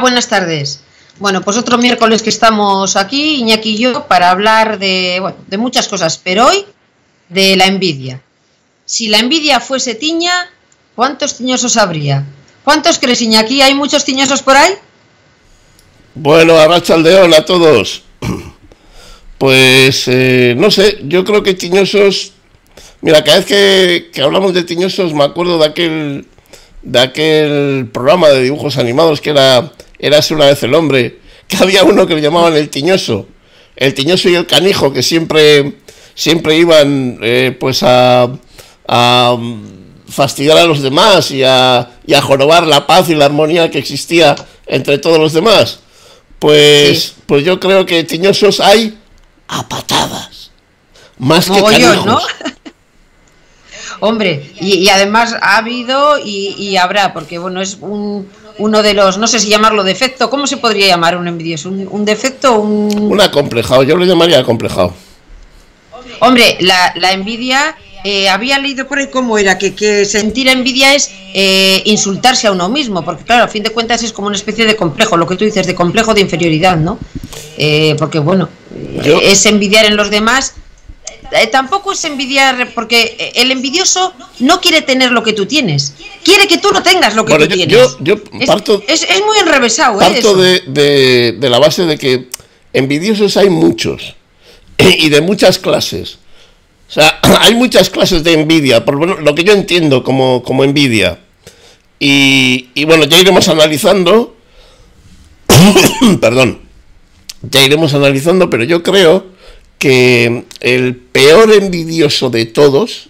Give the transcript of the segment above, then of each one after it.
Buenas tardes. Bueno, pues otro miércoles que estamos aquí, Iñaki y yo, para hablar de, bueno, de muchas cosas, pero hoy de la envidia. Si la envidia fuese tiña, ¿cuántos tiñosos habría? ¿Cuántos crees, Iñaki? ¿Hay muchos tiñosos por ahí? Bueno, Arrachaldeón a todos. Pues eh, no sé, yo creo que tiñosos. Mira, cada vez que, que hablamos de tiñosos me acuerdo de aquel de aquel programa de dibujos animados que era Érase una vez el hombre, que había uno que le llamaban el tiñoso, el tiñoso y el canijo, que siempre, siempre iban eh, pues a, a, fastidiar a los demás y a, y a jorobar la paz y la armonía que existía entre todos los demás. Pues, sí. pues yo creo que tiñosos hay a patadas. Más que canijos. ¿no? Hombre, y, y, además ha habido y, y, habrá, porque bueno, es un, uno de los, no sé si llamarlo defecto, ¿cómo se podría llamar un envidioso? ¿Un, un defecto? Un... un acomplejado, yo lo llamaría acomplejado. Hombre, la, la envidia, eh, había leído por ahí cómo era, que, que sentir envidia es eh, insultarse a uno mismo, porque claro, a fin de cuentas es como una especie de complejo, lo que tú dices, de complejo de inferioridad, ¿no? Eh, porque bueno, yo... es envidiar en los demás eh, tampoco es envidiar, porque el envidioso no quiere tener lo que tú tienes, quiere que tú no tengas lo que bueno, tú yo, tienes. Yo, yo parto, es, es, es, muy enrevesado. Parto ¿eh? de, de, de, la base de que envidiosos hay muchos y de muchas clases. O sea, hay muchas clases de envidia, por lo que yo entiendo como, como envidia. Y, y bueno, ya iremos analizando. Perdón. Ya iremos analizando, pero yo creo que el peor envidioso de todos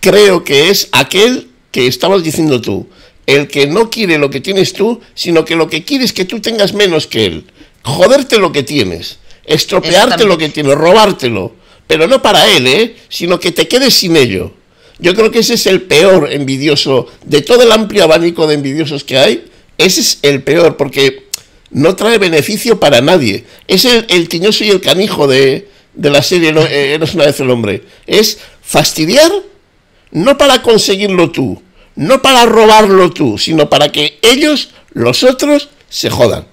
creo que es aquel que estabas diciendo tú, el que no quiere lo que tienes tú, sino que lo que quiere es que tú tengas menos que él, joderte lo que tienes, estropearte lo que tienes, robártelo, pero no para él, ¿eh? sino que te quedes sin ello. Yo creo que ese es el peor envidioso de todo el amplio abanico de envidiosos que hay, ese es el peor, porque no trae beneficio para nadie. Es el, el tiñoso y el canijo de, de la serie no, eh, Eres una vez el hombre. Es fastidiar no para conseguirlo tú, no para robarlo tú, sino para que ellos, los otros, se jodan.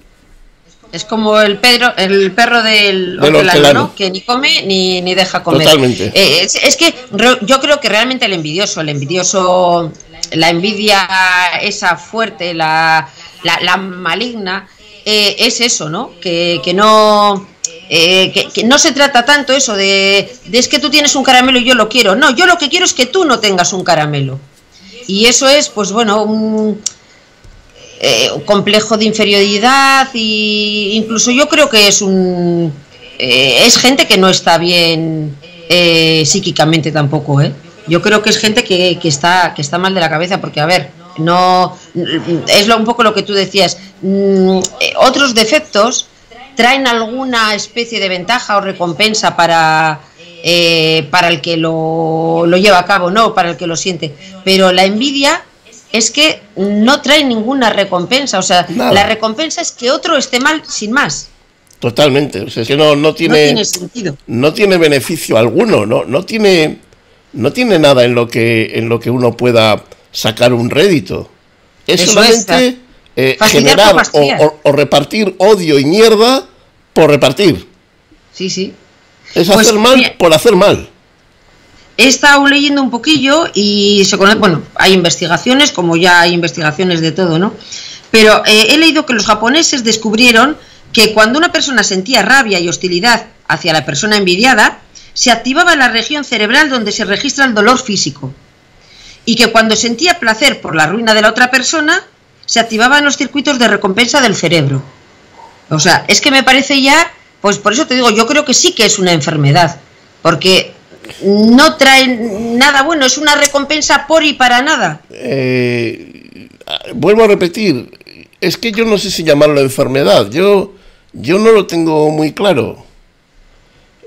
Es como el, Pedro, el perro del, del hortelano, ¿no? que ni come ni, ni deja comer. Totalmente. Eh, es, es, que yo creo que realmente el envidioso, el envidioso, la envidia esa fuerte, la, la, la maligna, eh, es eso, ¿no? Que, que no... Eh, que, no se trata tanto eso de, es que tú tienes un caramelo y yo lo quiero. No, yo lo que quiero es que tú no tengas un caramelo. Y eso es, pues bueno, un, eh, complejo de inferioridad y incluso yo creo que es un es gente que no está bien psíquicamente tampoco, ¿eh? Yo creo que es gente que, que, está que está mal de la cabeza porque a ver, no es lo, un poco lo que tú decías. Mm, otros defectos traen alguna especie de ventaja o recompensa para, eh, para el que lo, lo, lleva a cabo, no para el que lo siente. Pero la envidia es que no trae ninguna recompensa. O sea, Nada. la recompensa es que otro esté mal sin más. Totalmente. O sea, es que no, no, tiene, no tiene sentido. No tiene beneficio alguno, no, no tiene. No tiene nada en lo que en lo que uno pueda sacar un rédito. Es Eso solamente eh, generar o, o, o, repartir odio y mierda por repartir. Sí, sí. Es pues, hacer mal mira, por hacer mal. He estado leyendo un poquillo y se conoce, bueno, hay investigaciones, como ya hay investigaciones de todo, ¿no? Pero eh, he leído que los japoneses descubrieron que cuando una persona sentía rabia y hostilidad hacia la persona envidiada, se activaba la región cerebral donde se registra el dolor físico. Y que cuando sentía placer por la ruina de la otra persona, se activaban los circuitos de recompensa del cerebro. O sea, es que me parece ya, pues por eso te digo, yo creo que sí que es una enfermedad, porque no trae nada bueno, es una recompensa por y para nada. Eh, vuelvo a repetir, es que yo no sé si llamarlo enfermedad, yo, yo no lo tengo muy claro.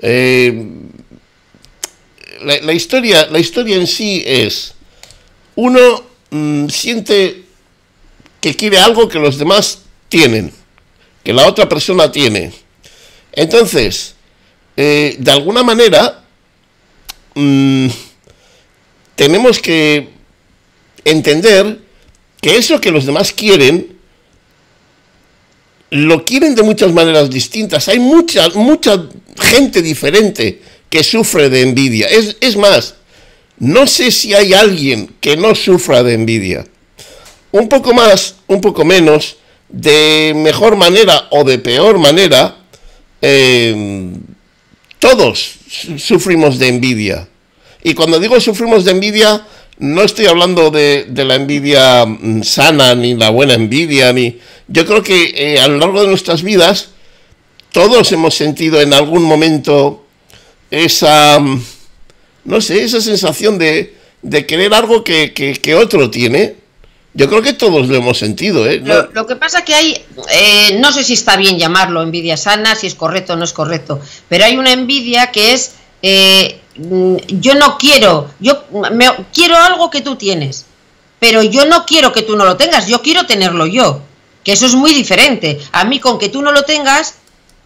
Eh, la, historia, la historia en sí es, uno mmm, siente que quiere algo que los demás tienen, que la otra persona tiene. Entonces, eh, de alguna manera, mmm, tenemos que entender que eso que los demás quieren lo quieren de muchas maneras distintas. Hay mucha, mucha gente diferente que sufre de envidia. Es, es más, no sé si hay alguien que no sufra de envidia. Un poco más, un poco menos, de mejor manera o de peor manera, eh, todos sufrimos de envidia. Y cuando digo sufrimos de envidia, no estoy hablando de, la envidia mm, sana, ni la buena envidia, ni... Yo creo que eh, a lo largo de nuestras vidas, todos hemos sentido en algún momento esa, mm, no sé, esa sensación de, querer algo que, que otro tiene yo creo que todos lo hemos sentido. ¿eh? Lo, que pasa que hay, eh, no sé si está bien llamarlo envidia sana, si es correcto o no es correcto, pero hay una envidia que es, eh, mm, yo no quiero, yo me, quiero algo que tú tienes, pero yo no quiero que tú no lo tengas, yo quiero tenerlo yo, que eso es muy diferente. A mí con que tú no lo tengas,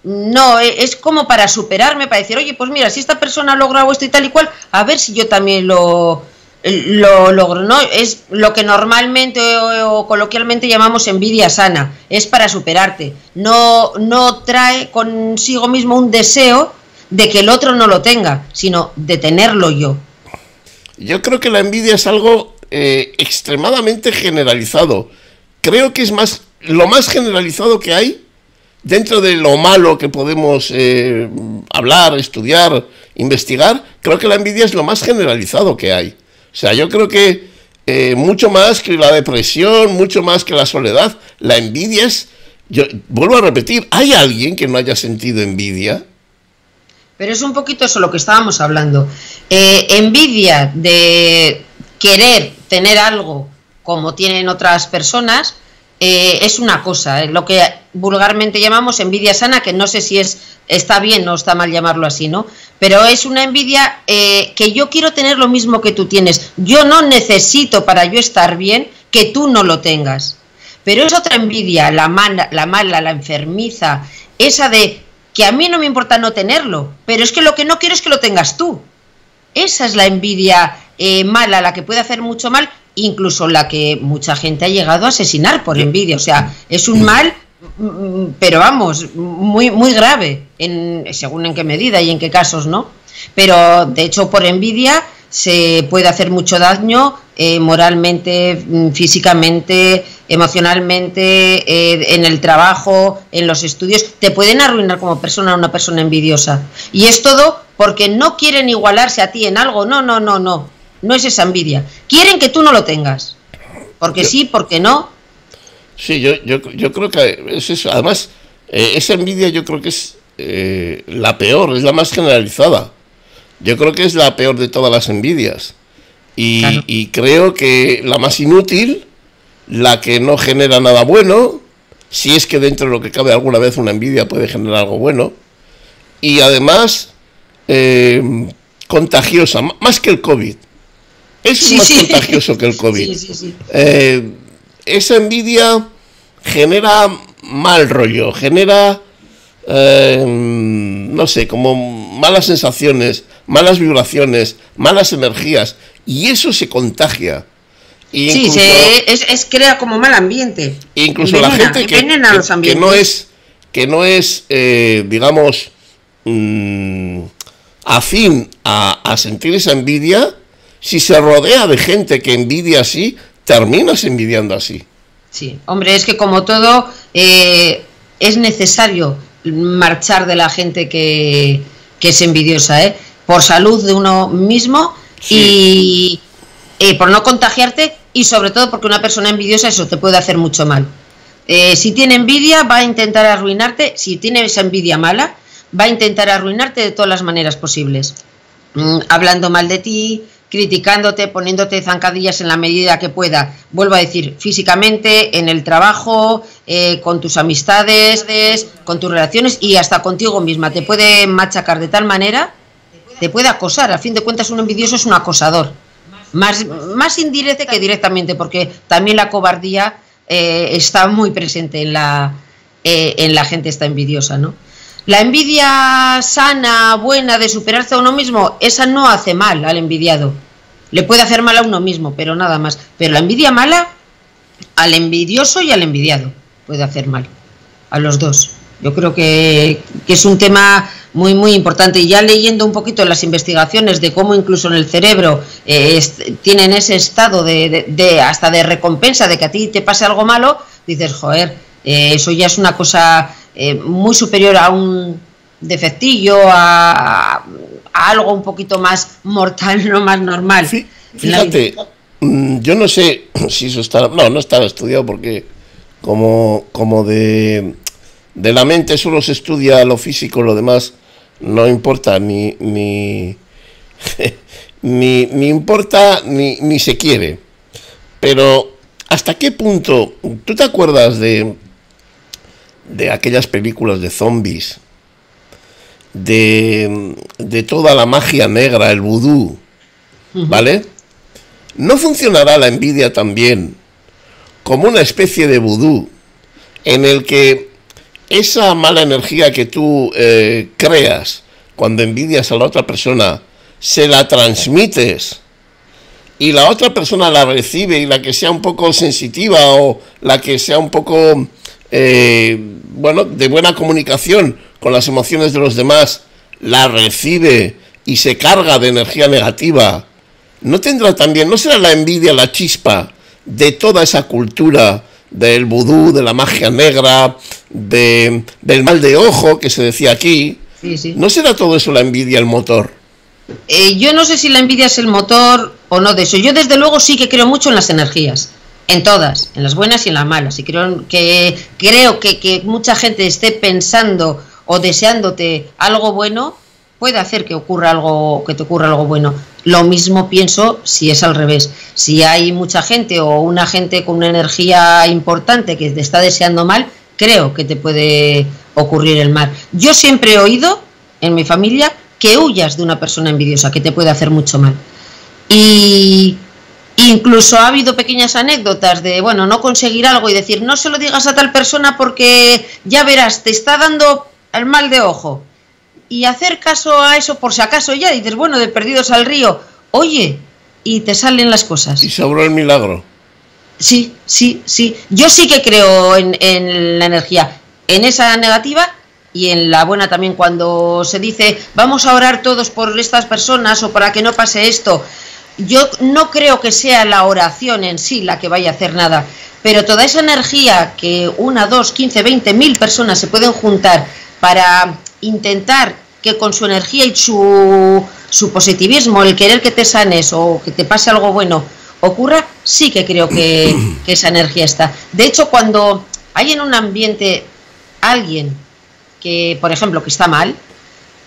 no, e, es como para superarme, para decir, oye, pues mira, si esta persona ha logrado esto y tal y cual, a ver si yo también lo lo logro, ¿no? Es lo que normalmente o, coloquialmente llamamos envidia sana, es para superarte. No, no trae consigo mismo un deseo de que el otro no lo tenga, sino de tenerlo yo. Yo creo que la envidia es algo eh, extremadamente generalizado. Creo que es más lo más generalizado que hay dentro de lo malo que podemos eh, hablar, estudiar, investigar. Creo que la envidia es lo más generalizado que hay. O sea, yo creo que eh, mucho más que la depresión, mucho más que la soledad, la envidia es, yo vuelvo a repetir, ¿hay alguien que no haya sentido envidia? Pero es un poquito eso lo que estábamos hablando. Eh, envidia de querer tener algo como tienen otras personas eh, es una cosa, lo que vulgarmente llamamos envidia sana, que no sé si es está bien o está mal llamarlo así, ¿no? pero es una envidia eh, que yo quiero tener lo mismo que tú tienes. Yo no necesito para yo estar bien que tú no lo tengas. Pero es otra envidia, la mala, la mala, la enfermiza, esa de que a mí no me importa no tenerlo, pero es que lo que no quiero es que lo tengas tú. Esa es la envidia eh, mala, la que puede hacer mucho mal, incluso la que mucha gente ha llegado a asesinar por envidia. O sea, es un mal pero vamos, muy, muy grave, en, según en qué medida y en qué casos, ¿no? Pero de hecho, por envidia se puede hacer mucho daño eh, moralmente, mm, físicamente, emocionalmente, eh, en el trabajo, en los estudios. Te pueden arruinar como persona una persona envidiosa. Y es todo porque no quieren igualarse a ti en algo. No, no, no, no. No es esa envidia. Quieren que tú no lo tengas. Porque sí, porque no, Sí, yo, yo, yo creo que es eso. Además, eh, esa envidia yo creo que es eh, la peor, es la más generalizada. Yo creo que es la peor de todas las envidias. Y, creo que la más inútil, la que no genera nada bueno, si es que dentro de lo que cabe alguna vez una envidia puede generar algo bueno. Y además, eh, contagiosa, más que el COVID. Es más contagioso que el COVID. Sí, esa envidia genera mal rollo, genera, eh, no sé, como malas sensaciones, malas vibraciones, malas energías, y eso se contagia. sí, es, crea como mal ambiente. Incluso la gente que, no es, que no es eh, digamos, mm, afín a, a sentir esa envidia, si se rodea de gente que envidia así, terminas envidiando así. Sí, hombre, es que como todo eh, es necesario marchar de la gente que, es envidiosa, ¿eh? por salud de uno mismo y eh, por no contagiarte y sobre todo porque una persona envidiosa eso te puede hacer mucho mal. Eh, si tiene envidia va a intentar arruinarte, si tiene esa envidia mala, va a intentar arruinarte de todas las maneras posibles. Mm, hablando mal de ti, criticándote, poniéndote zancadillas en la medida que pueda. Vuelvo a decir, físicamente, en el trabajo, eh, con tus amistades, con tus relaciones y hasta contigo misma. Te puede machacar de tal manera, te puede acosar. A fin de cuentas, un envidioso es un acosador. Más, más que directamente, porque también la cobardía eh, está muy presente en la, eh, en la gente esta envidiosa, ¿no? La envidia sana, buena, de superarse a uno mismo, esa no hace mal al envidiado. Le puede hacer mal a uno mismo, pero nada más. Pero la envidia mala, al envidioso y al envidiado puede hacer mal. a los dos. Yo creo que, es un tema muy, muy importante. Y ya leyendo un poquito las investigaciones de cómo incluso en el cerebro eh, tienen ese estado de, hasta de recompensa de que a ti te pase algo malo, dices, joder, eh, eso ya es una cosa eh, muy superior a un defectillo, a, algo un poquito más mortal, no más normal. fíjate, mm, yo no sé si eso está... No, no estaba estudiado porque como, como de de la mente solo se estudia lo físico, lo demás no importa ni ni, ni, importa ni, ni se quiere. Pero ¿hasta qué punto? ¿Tú te acuerdas de de aquellas películas de zombies? De, de toda la magia negra, el vudú, ¿vale? ¿No funcionará la envidia también como una especie de vudú en el que esa mala energía que tú eh, creas cuando envidias a la otra persona, se la transmites y la otra persona la recibe y la que sea un poco sensitiva o la que sea un poco, eh, bueno, de buena comunicación con las emociones de los demás, la recibe y se carga de energía negativa, ¿no tendrá también, no será la envidia la chispa de toda esa cultura del vudú, de la magia negra, de, del mal de ojo que se decía aquí. ¿No será todo eso la envidia el motor? Eh, yo no sé si la envidia es el motor o no de eso. Yo desde luego sí que creo mucho en las energías, en todas, en las buenas y en las malas. Y creo que creo que, que mucha gente esté pensando o deseándote algo bueno puede hacer que ocurra algo, que te ocurra algo bueno. Lo mismo pienso si es al revés. Si hay mucha gente o una gente con una energía importante que te está deseando mal, creo que te puede ocurrir el mal. Yo siempre he oído en mi familia que huyas de una persona envidiosa, que te puede hacer mucho mal. Y incluso ha habido pequeñas anécdotas de, bueno, no conseguir algo y decir, no se lo digas a tal persona porque ya verás, te está dando el mal de ojo y hacer caso a eso por si acaso ya dices, bueno, de perdidos al río, oye, y te salen las cosas. Y sobró el milagro. Sí, sí, sí. Yo sí que creo en, en la energía, en esa negativa y en la buena también cuando se dice vamos a orar todos por estas personas o para que no pase esto. Yo no creo que sea la oración en sí la que vaya a hacer nada, pero toda esa energía que una, dos, quince, veinte mil personas se pueden juntar para intentar que con su energía y su, su positivismo, el querer que te sanes o que te pase algo bueno ocurra, sí que creo que, esa energía está. De hecho, cuando hay en un ambiente alguien que, por ejemplo, que está mal,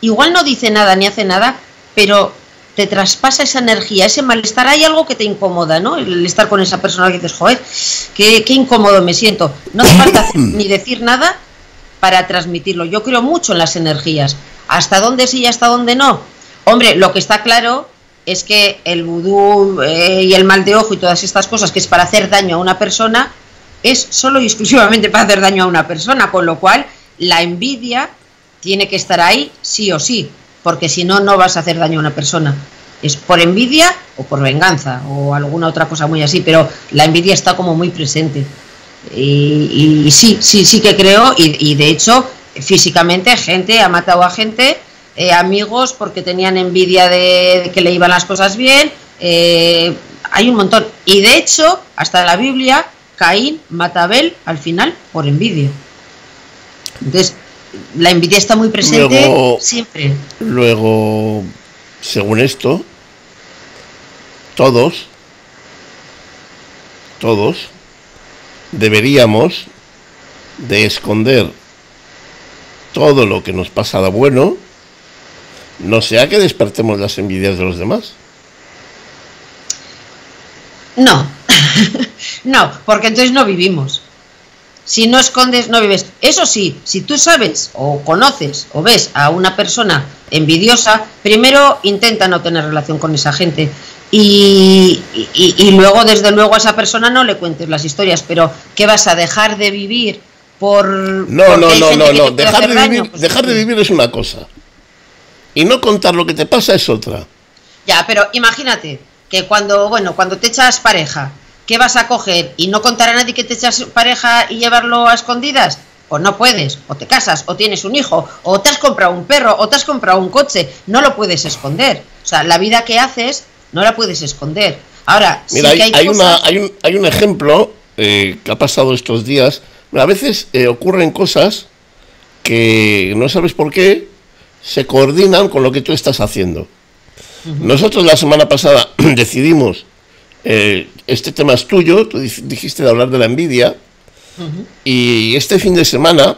igual no dice nada ni hace nada, pero te traspasa esa energía, ese malestar, hay algo que te incomoda, ¿no? El estar con esa persona que dices, joder, qué, qué incómodo me siento. No te falta ni decir nada, para transmitirlo. Yo creo mucho en las energías. ¿Hasta dónde sí y hasta dónde no? Hombre, lo que está claro es que el vudú eh, y el mal de ojo y todas estas cosas que es para hacer daño a una persona, es solo y exclusivamente para hacer daño a una persona, con lo cual la envidia tiene que estar ahí sí o sí, porque si no, no vas a hacer daño a una persona. Es por envidia o por venganza o alguna otra cosa muy así, pero la envidia está como muy presente. Y, sí, sí, sí que creo, y, de hecho, físicamente gente ha matado a gente, eh, amigos, porque tenían envidia de, que le iban las cosas bien. Eh, hay un montón. Y de hecho, hasta la Biblia, Caín mata a Abel al final por envidia. Entonces, la envidia está muy presente siempre. Luego, según esto, todos, todos, deberíamos de esconder todo lo que nos pasa de bueno, no sea que despertemos las envidias de los demás. No, no, porque entonces no vivimos. Si no escondes, no vives. Eso sí, si tú sabes o conoces o ves a una persona envidiosa, primero intenta no tener relación con esa gente. Y, y, luego, desde luego, a esa persona no le cuentes las historias, pero ¿qué vas a dejar de vivir por... No, no, no, no, no, dejar, de vivir, pues dejar de vivir es una cosa. Y no contar lo que te pasa es otra. Ya, pero imagínate que cuando, bueno, cuando te echas pareja, ¿qué vas a coger? ¿Y no contar a nadie que te echas pareja y llevarlo a escondidas? o no puedes, o te casas, o tienes un hijo, o te has comprado un perro, o te has comprado un coche, no lo puedes esconder. O sea, la vida que haces no la puedes esconder. Ahora, Mira, hay, hay, una, hay, un, hay un ejemplo eh, que ha pasado estos días. A veces eh, ocurren cosas que no sabes por qué se coordinan con lo que tú estás haciendo. Nosotros la semana pasada decidimos, eh, este tema es tuyo, tú dijiste de hablar de la envidia, y este fin de semana,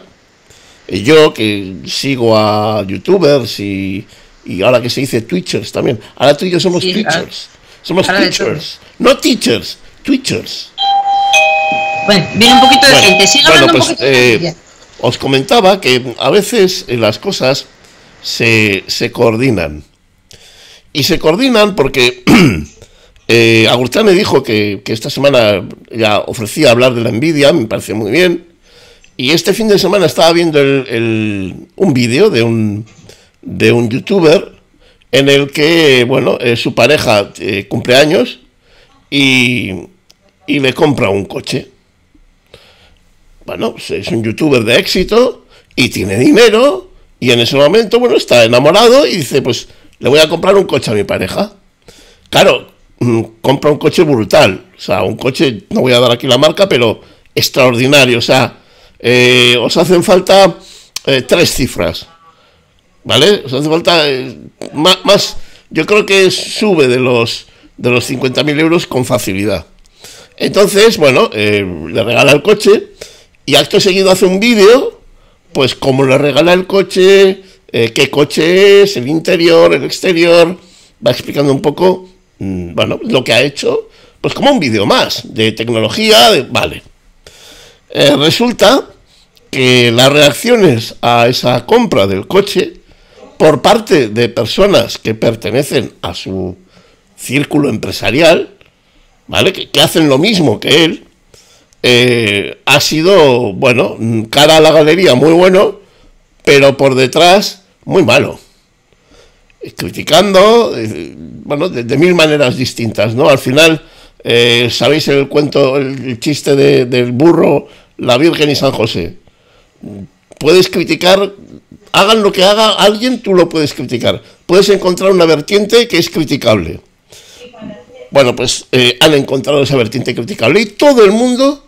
yo que sigo a youtubers y, y, ahora que se dice twitchers también, ahora tú y yo somos twitchers, somos twitchers, no teachers, twitchers. Bueno, viene un poquito de gente, sigue bueno, pues, un poquito eh, Os comentaba que a veces las cosas se, se coordinan. Y se coordinan porque eh, Agustín me dijo que, esta semana ya ofrecía hablar de la envidia, me pareció muy bien. Y este fin de semana estaba viendo un vídeo de un, de un youtuber en el que, bueno, eh, su pareja eh, cumple años y, y le compra un coche. Bueno, pues es un youtuber de éxito y tiene dinero y en ese momento, bueno, está enamorado y dice, pues le voy a comprar un coche a mi pareja. Claro, mm, compra un coche brutal. O sea, un coche, no voy a dar aquí la marca, pero extraordinario. O sea, eh, os hacen falta tres cifras. ¿Vale? Os hace falta eh, más, Yo creo que sube de los, de los 50.000 euros con facilidad. Entonces, bueno, le regala el coche y acto seguido hace un vídeo pues como le regala el coche, eh, qué coche es, el interior, el exterior, va explicando un poco, mm, bueno, lo que ha hecho, pues como un vídeo más de tecnología, vale. Eh, resulta que las reacciones a esa compra del coche por parte de personas que pertenecen a su círculo empresarial, ¿vale? que hacen lo mismo que él, eh, ha sido, bueno, cara a la galería muy bueno, pero por detrás muy malo. Criticando, eh, bueno, de, mil maneras distintas, ¿no? Al final, eh, ¿sabéis el cuento, el, chiste del burro, la Virgen y San José? Puedes criticar, hagan lo que haga alguien, tú lo puedes criticar. Puedes encontrar una vertiente que es criticable. Bueno, pues han encontrado esa vertiente criticable y todo el mundo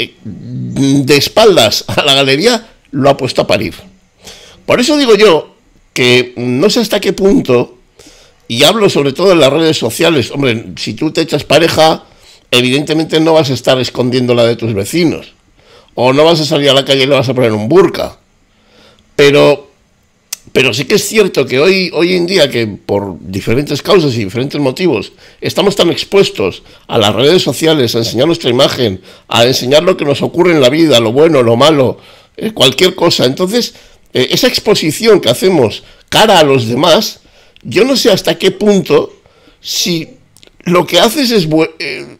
eh, de espaldas a la galería, lo ha puesto a parir. Por eso digo yo que no sé hasta qué punto, y hablo sobre todo en las redes sociales, hombre, si tú te echas pareja, evidentemente no vas a estar escondiéndola de tus vecinos, o no vas a salir a la calle y le vas a poner un burka. Pero pero sí que es cierto que hoy, hoy en día, que por diferentes causas y diferentes motivos, estamos tan expuestos a las redes sociales, a enseñar nuestra imagen, a enseñar lo que nos ocurre en la vida, lo bueno, lo malo, eh, cualquier cosa. Entonces, eh, esa exposición que hacemos cara a los demás, yo no sé hasta qué punto, si lo que haces es eh,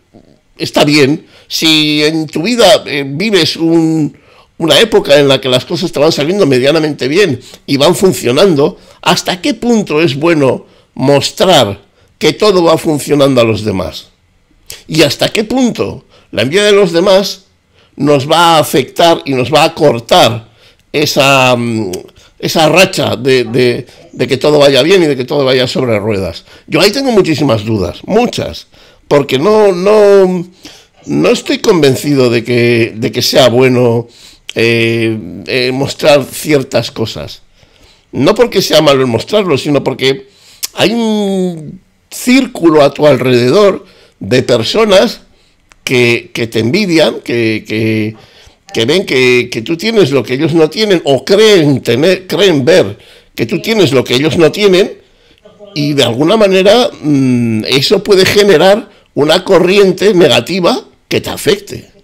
está bien, si en tu vida vives un una época en la que las cosas van saliendo medianamente bien y van funcionando, ¿hasta qué punto es bueno mostrar que todo va funcionando a los demás? ¿Y hasta qué punto la envidia de los demás nos va a afectar y nos va a cortar esa, mm, esa racha de, de, que todo vaya bien y de que todo vaya sobre ruedas? Yo ahí tengo muchísimas dudas, muchas, porque no, no, no estoy convencido de que, de que sea bueno eh, eh, mostrar ciertas cosas. No porque sea malo el mostrarlo, sino porque hay un círculo a tu alrededor de personas que, te envidian, que, que, ven que, tú tienes lo que ellos no tienen o creen, tener, creen ver que tú tienes lo que ellos no tienen y de alguna manera mm, eso puede generar una corriente negativa que te afecte.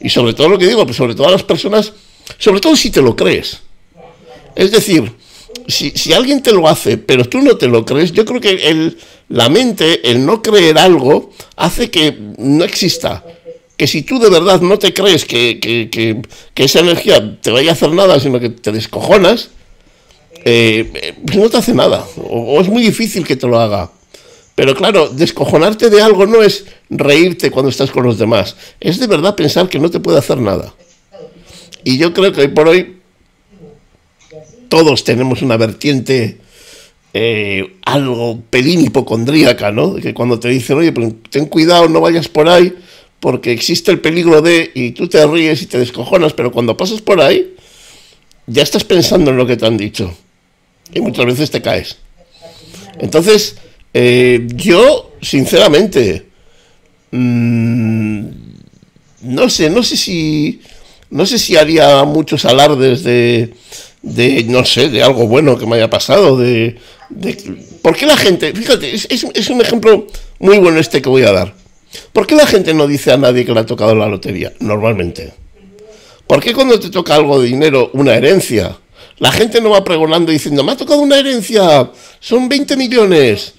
Y sobre todo lo que digo, pues sobre todo a las personas, sobre todo si te lo crees. Es decir, si, si, alguien te lo hace, pero tú no te lo crees, yo creo que el, la mente, el no creer algo, hace que no exista. Que si tú de verdad no te crees que, que, que, esa energía te vaya a hacer nada, sino que te descojonas, eh, pues no te hace nada. o, es muy difícil que te lo haga. Pero claro, descojonarte de algo no es reírte cuando estás con los demás, es de verdad pensar que no te puede hacer nada. Y yo creo que hoy por hoy todos tenemos una vertiente eh, algo pelín hipocondríaca, ¿no? Que cuando te dicen, oye, pues ten cuidado, no vayas por ahí, porque existe el peligro de, y tú te ríes y te descojonas, pero cuando pasas por ahí, ya estás pensando en lo que te han dicho. Y muchas veces te caes. Entonces, eh, yo, sinceramente, mmm, no sé, no sé si, no sé si haría muchos alardes de, de, no sé, de algo bueno que me haya pasado, de, ¿Por qué la gente, fíjate, es, un ejemplo muy bueno este que voy a dar. ¿Por qué la gente no dice a nadie que le ha tocado la lotería? Normalmente. ¿Por qué cuando te toca algo de dinero, una herencia, la gente no va pregonando diciendo, me ha tocado una herencia, son 20 millones?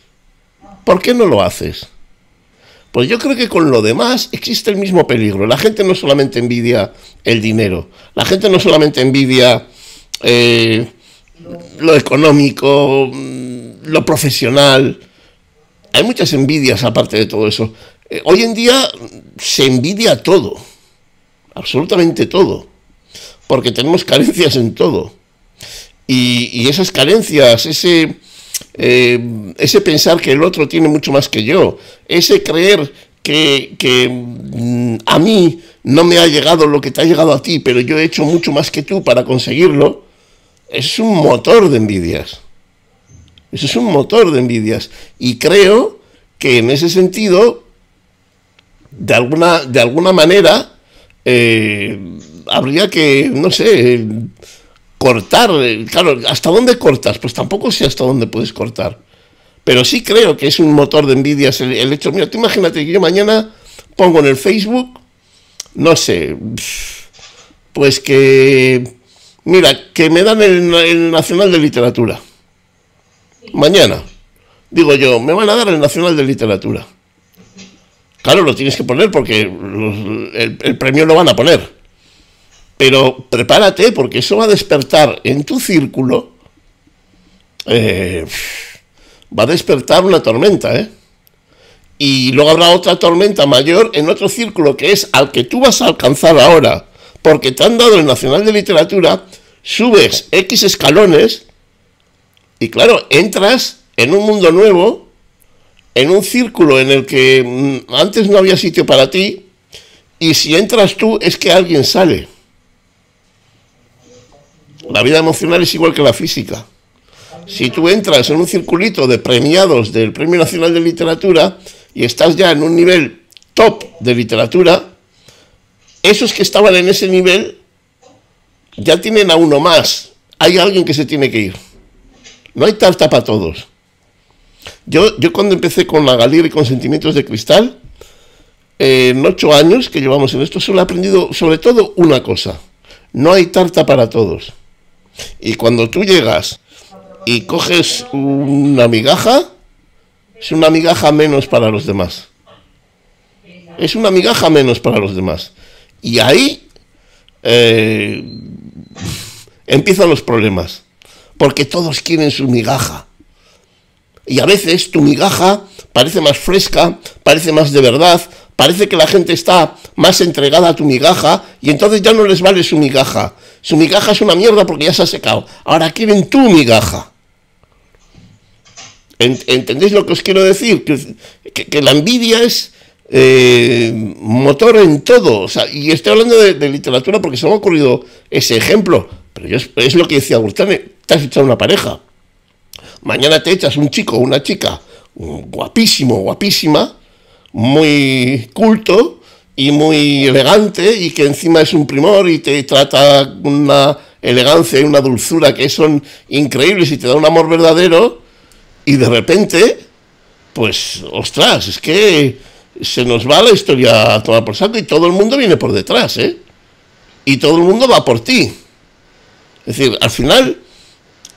¿Por qué no lo haces? Pues yo creo que con lo demás existe el mismo peligro. La gente no solamente envidia el dinero, la gente no solamente envidia eh, lo económico, mm, lo profesional. Hay muchas envidias aparte de todo eso. Eh, hoy en día se envidia todo, absolutamente todo, porque tenemos carencias en todo. Y, esas carencias, ese, eh, ese pensar que el otro tiene mucho más que yo, ese creer que, que mm, a mí no me ha llegado lo que te ha llegado a ti, pero yo he hecho mucho más que tú para conseguirlo, es un motor de envidias. Eso es un motor de envidias. Y creo que en ese sentido, de alguna, de alguna manera, eh, habría que, no sé, cortar. Claro, ¿hasta dónde cortas? Pues tampoco sé hasta dónde puedes cortar. Pero sí creo que es un motor de envidias el, el hecho. Mira, tú imagínate que yo mañana pongo en el Facebook, no sé, pues que Mira, que me dan el, Nacional de Literatura. Mañana. Digo yo, me van a dar el Nacional de Literatura. Claro, lo tienes que poner porque el, premio lo van a poner. Pero prepárate porque eso va a despertar en tu círculo. Eh, va a despertar una tormenta, ¿eh? Y luego habrá otra tormenta mayor en otro círculo que es al que tú vas a alcanzar ahora porque te han dado el Nacional de Literatura, subes X escalones y claro, entras en un mundo nuevo, en un círculo en el que mm, antes no había sitio para ti, y si entras tú es que alguien sale. La vida emocional es igual que la física. Si tú entras en un circulito de premiados del Premio Nacional de Literatura y estás ya en un nivel top de literatura, esos que estaban en ese nivel ya tienen a uno más. Hay alguien que se tiene que ir. No hay tarta para todos. Yo, yo cuando empecé con la galera y con sentimientos de cristal, en ocho años que llevamos en esto, solo he aprendido sobre todo una cosa. No hay tarta para todos. Y cuando tú llegas y coges una migaja, es una migaja menos para los demás. Es una migaja menos para los demás. Y ahí eh, empiezan los problemas, porque todos quieren su migaja. Y a veces tu migaja parece más fresca, parece más de verdad, parece que la gente está más entregada a tu migaja y entonces ya no les vale su migaja. Su migaja es una mierda porque ya se ha secado. Ahora quieren tu migaja. ¿Entendéis lo que os quiero decir? que la envidia es eh, motor en todo. O sea, y estoy hablando de, literatura porque se me ha ocurrido ese ejemplo. Pero yo, es lo que decía Gustave, te has echado una pareja. Mañana te echas un chico o una chica guapísimo, guapísima, muy culto y muy elegante y que encima es un primor y te trata una elegancia y una dulzura que son increíbles y te da un amor verdadero y de repente, pues, ostras, es que se nos va la historia a tomar por saco y todo el mundo viene por detrás, ¿eh? Y todo el mundo va por ti. Es decir, al final,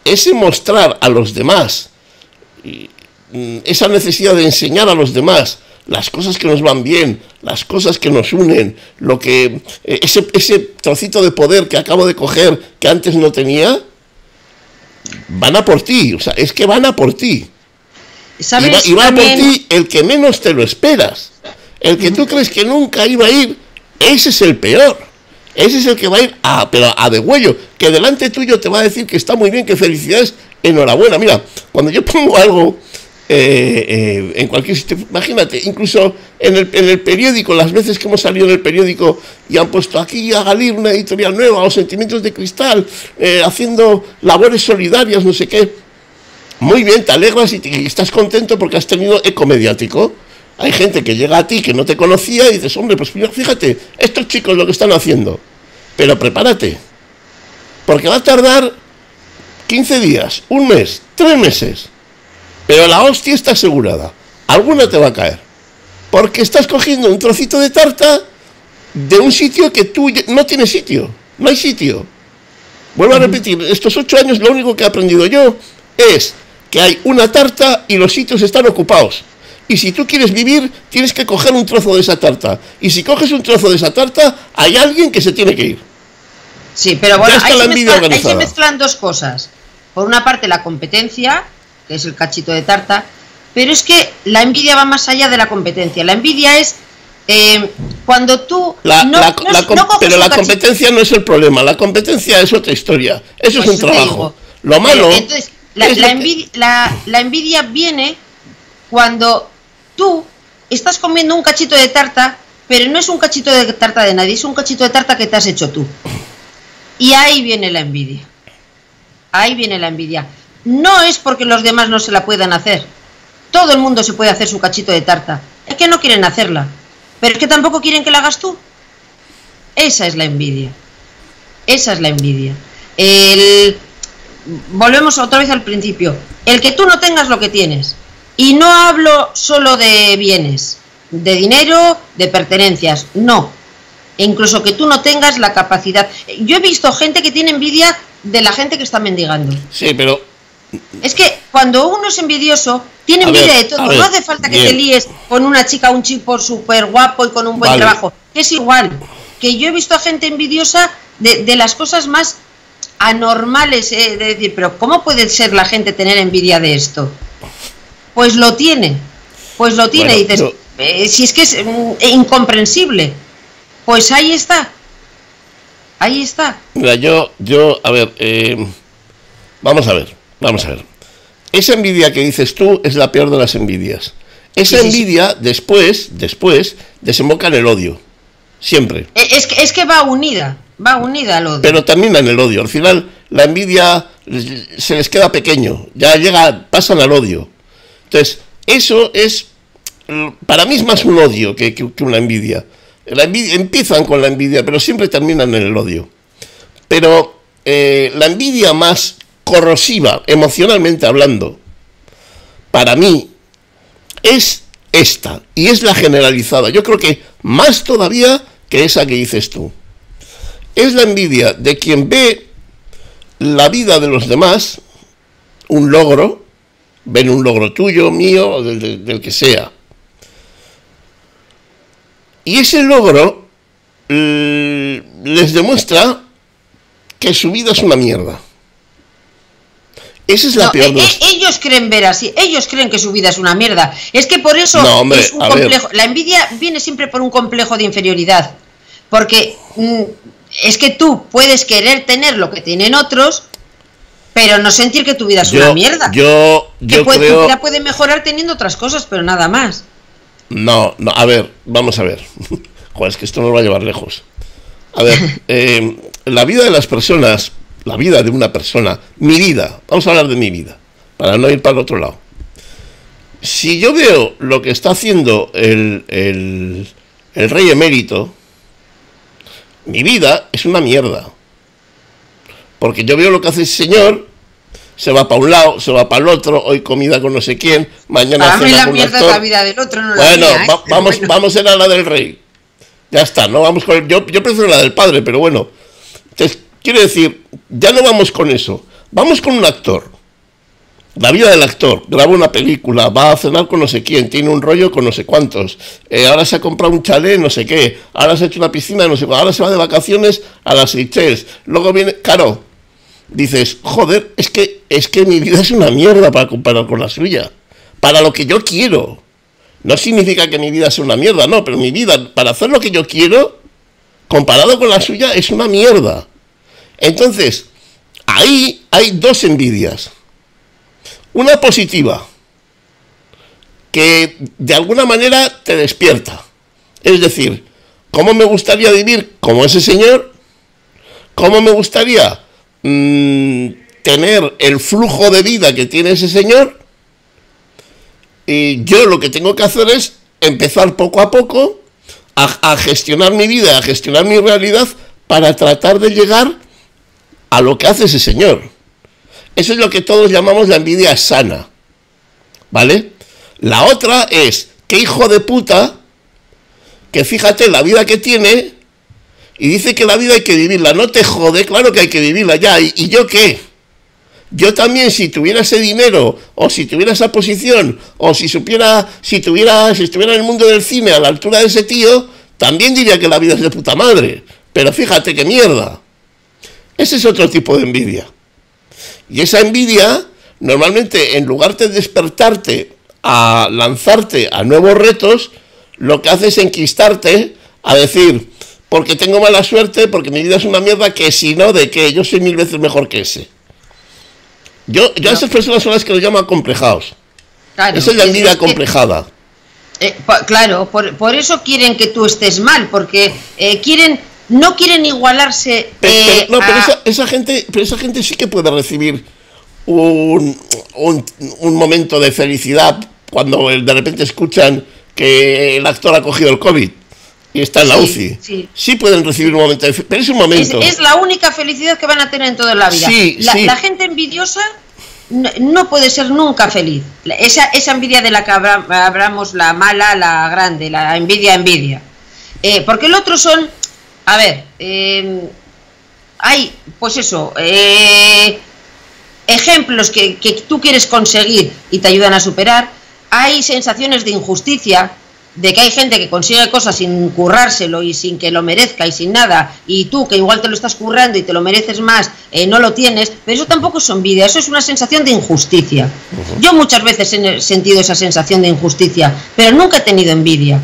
ese mostrar a los demás, esa necesidad de enseñar a los demás las cosas que nos van bien, las cosas que nos unen, lo que eh, ese, ese trocito de poder que acabo de coger que antes no tenía, van a por ti, o sea, es que van a por ti. Y va, por ti el que menos te lo esperas. El que tú crees que nunca iba a ir, ese es el peor. Ese es el que va a ir a, pero a degüello, que delante tuyo te va a decir que está muy bien, que felicidades, enhorabuena. Mira, cuando yo pongo algo eh, eh, en cualquier sitio, imagínate, incluso en el, en el, periódico, las veces que hemos salido en el periódico y han puesto aquí a Galir una editorial nueva, o Sentimientos de Cristal, eh, haciendo labores solidarias, no sé qué. Muy bien, te alegras y, y estás contento porque has tenido eco mediático. Hay gente que llega a ti que no te conocía y dices, hombre, pues fíjate, estos chicos lo que están haciendo. Pero prepárate, porque va a tardar 15 días, un mes, tres meses. Pero la hostia está asegurada. Alguna te va a caer. Porque estás cogiendo un trocito de tarta de un sitio que tú no tienes sitio. No hay sitio. Vuelvo a repetir, estos ocho años lo único que he aprendido yo es que hay una tarta y los sitios están ocupados. Y si tú quieres vivir, tienes que coger un trozo de esa tarta. Y si coges un trozo de esa tarta, hay alguien que se tiene que ir. Sí, pero bueno, ahí se, mezclan, ahí se, mezclan, dos cosas. Por una parte, la competencia, que es el cachito de tarta, pero es que la envidia va más allá de la competencia. La envidia es eh, cuando tú. La, no, la, no, la, pero la competencia no es el problema, la competencia es otra historia. Eso pues es un trabajo. Lo malo. Entonces, la, envidia, la envidia viene cuando tú estás comiendo un cachito de tarta, pero no es un cachito de tarta de nadie, es un cachito de tarta que te has hecho tú. Y ahí viene la envidia. Ahí viene la envidia. No es porque los demás no se la puedan hacer. Todo el mundo se puede hacer su cachito de tarta. Es que no quieren hacerla. Pero es que tampoco quieren que la hagas tú. Esa es la envidia. Esa es la envidia. El... Volvemos otra vez al principio. El que tú no tengas lo que tienes. Y no hablo solo de bienes, de dinero, de pertenencias, no. E incluso que tú no tengas la capacidad. Yo he visto gente que tiene envidia de la gente que está mendigando. Sí, pero... Es que cuando uno es envidioso, tiene envidia de todo. No hace falta que te líes con una chica, un chico súper guapo y con un buen trabajo. Es igual. Que yo he visto a gente envidiosa de, de las cosas más anormales. Eh, de decir, pero ¿cómo puede ser la gente tener envidia de esto? Pues lo tiene, pues lo tiene. y dices, eh, si es que es mm, incomprensible, pues ahí está. Ahí está. Mira, yo, yo, a ver, eh, vamos a ver, vamos a ver. Esa envidia que dices tú es la peor de las envidias. Esa envidia después, después, desemboca en el odio. Siempre. Eh, es que, es que va unida, va unida al odio. Pero termina en el odio. Al final, la envidia se les queda pequeño. Ya llega, pasan al odio. Entonces, eso es, para mí es más un odio que, una envidia. La envidia. Empiezan con la envidia, pero siempre terminan en el odio. Pero eh, la envidia más corrosiva, emocionalmente hablando, para mí, es esta, y es la generalizada. Yo creo que más todavía que esa que dices tú. Es la envidia de quien ve la vida de los demás, un logro, ven un logro tuyo, mío, o del, que sea. Y ese logro les demuestra que su vida es una mierda. Esa es la peor. E, e, ellos creen ver así, ellos creen que su vida es una mierda. Es que por eso es un complejo. La envidia viene siempre por un complejo de inferioridad. Porque mm, es que tú puedes querer tener lo que tienen otros, pero no sentir que tu vida es una mierda. Yo, yo que puede, tu vida puede mejorar teniendo otras cosas, pero nada más. No, no, a ver, vamos a ver. Joder, es que esto nos va a llevar lejos. A ver, eh, la vida de las personas, la vida de una persona, mi vida, vamos a hablar de mi vida, para no ir para el otro lado. Si yo veo lo que está haciendo el, el, el rey emérito, mi vida es una mierda. Porque yo veo lo que hace ese señor, se va para un lado, se va para el otro, hoy comida con no sé quién, mañana hace la mierda la vida del otro, no bueno, la mía, ¿eh? vamos, bueno. vamos a la del rey. Ya está, no vamos con yo, yo prefiero la del padre, pero bueno. Entonces, quiere decir, ya no vamos con eso. Vamos con un actor. La vida del actor, graba una película, va a cenar con no sé quién, tiene un rollo con no sé cuántos, eh, ahora se ha comprado un chalet, no sé qué, ahora se ha hecho una piscina, no sé cuánto, ahora se va de vacaciones a las Seychelles, luego viene, claro, dices, joder, es que, es que mi vida es una mierda para comparar con la suya. Para lo que yo quiero. No significa que mi vida sea una mierda, no, pero mi vida, para hacer lo que yo quiero, comparado con la suya, es una mierda. Entonces, ahí hay dos envidias. Una positiva, que de alguna manera te despierta. Es decir, ¿cómo me gustaría vivir como ese señor? ¿Cómo me gustaría mm, tener el flujo de vida que tiene ese señor? Y yo lo que tengo que hacer es empezar poco a poco a, a gestionar mi vida, a gestionar mi realidad para tratar de llegar a lo que hace ese señor. Eso es lo que todos llamamos la envidia sana. ¿Vale? La otra es que hijo de puta, que fíjate la vida que tiene y dice que la vida hay que vivirla. No te jode, claro que hay que vivirla ya. ¿Y, yo qué? Yo también, si tuviera ese dinero, o si tuviera esa posición, o si supiera, si tuviera, si estuviera en el mundo del cine a la altura de ese tío, también diría que la vida es de puta madre. Pero fíjate qué mierda. Ese es otro tipo de envidia. Y esa envidia, normalmente, en lugar de despertarte a lanzarte a nuevos retos, lo que hace es enquistarte a decir, porque tengo mala suerte, porque mi vida es una mierda, que si no, de que yo soy mil veces mejor que ese. Yo, yo a esas personas son las que lo llamo acomplejados. Esa es la envidia acomplejada. Eh, claro, por, eso quieren que tú estés mal, porque eh, quieren no quieren igualarse. Pero, eh, no, pero esa, gente, pero esa gente sí que puede recibir un, un, momento de felicidad cuando de repente escuchan que el actor ha cogido el COVID y está en la UCI. Sí. pueden recibir un momento de pero es un momento. Es, la única felicidad que van a tener en toda la vida. la, la gente envidiosa no, puede ser nunca feliz. Esa, esa envidia de la que hablamos, la mala, la grande, la envidia, envidia. Eh, porque el otro son a ver, em, hay, pues eso, eh, ejemplos que, tú quieres conseguir y te ayudan a superar, hay sensaciones de injusticia, de que hay gente que consigue cosas sin currárselo y sin que lo merezca y sin nada, y tú que igual te lo estás currando y te lo mereces más, eh, no lo tienes, pero eso tampoco es envidia, eso es una sensación de injusticia. Yo muchas veces he sentido esa sensación de injusticia, pero nunca he tenido envidia.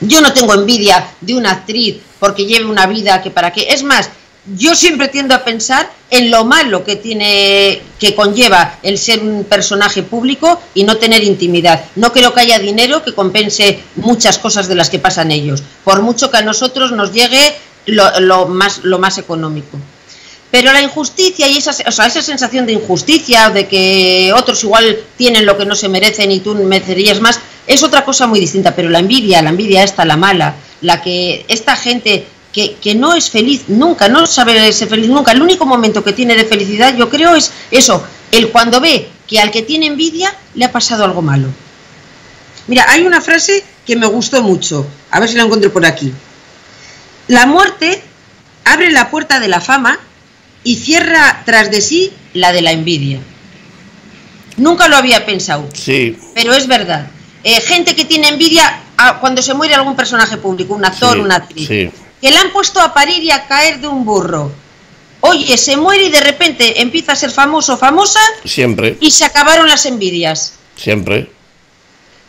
Yo no tengo envidia de una actriz porque lleve una vida que para qué. Es más, yo siempre tiendo a pensar en lo malo que tiene que conlleva el ser un personaje público y no tener intimidad. No creo que haya dinero que compense muchas cosas de las que pasan ellos, por mucho que a nosotros nos llegue lo, más, lo más económico. Pero la injusticia y esa, o sea, esa sensación de injusticia, de que otros igual tienen lo que no se merecen y tú merecerías más, es otra cosa muy distinta. Pero la envidia, la envidia esta, la mala, la que esta gente que, que, no es feliz nunca, no sabe ser feliz nunca. El único momento que tiene de felicidad, yo creo, es eso, el cuando ve que al que tiene envidia le ha pasado algo malo. Mira, hay una frase que me gustó mucho, a ver si la encuentro por aquí. La muerte abre la puerta de la fama y cierra tras de sí la de la envidia. Nunca lo había pensado. Sí. Pero es verdad. Eh, gente que tiene envidia cuando se muere algún personaje público, un actor, una actriz, que le han puesto a parir y a caer de un burro. Oye, se muere y de repente empieza a ser famoso o famosa. Siempre. Y se acabaron las envidias. Siempre.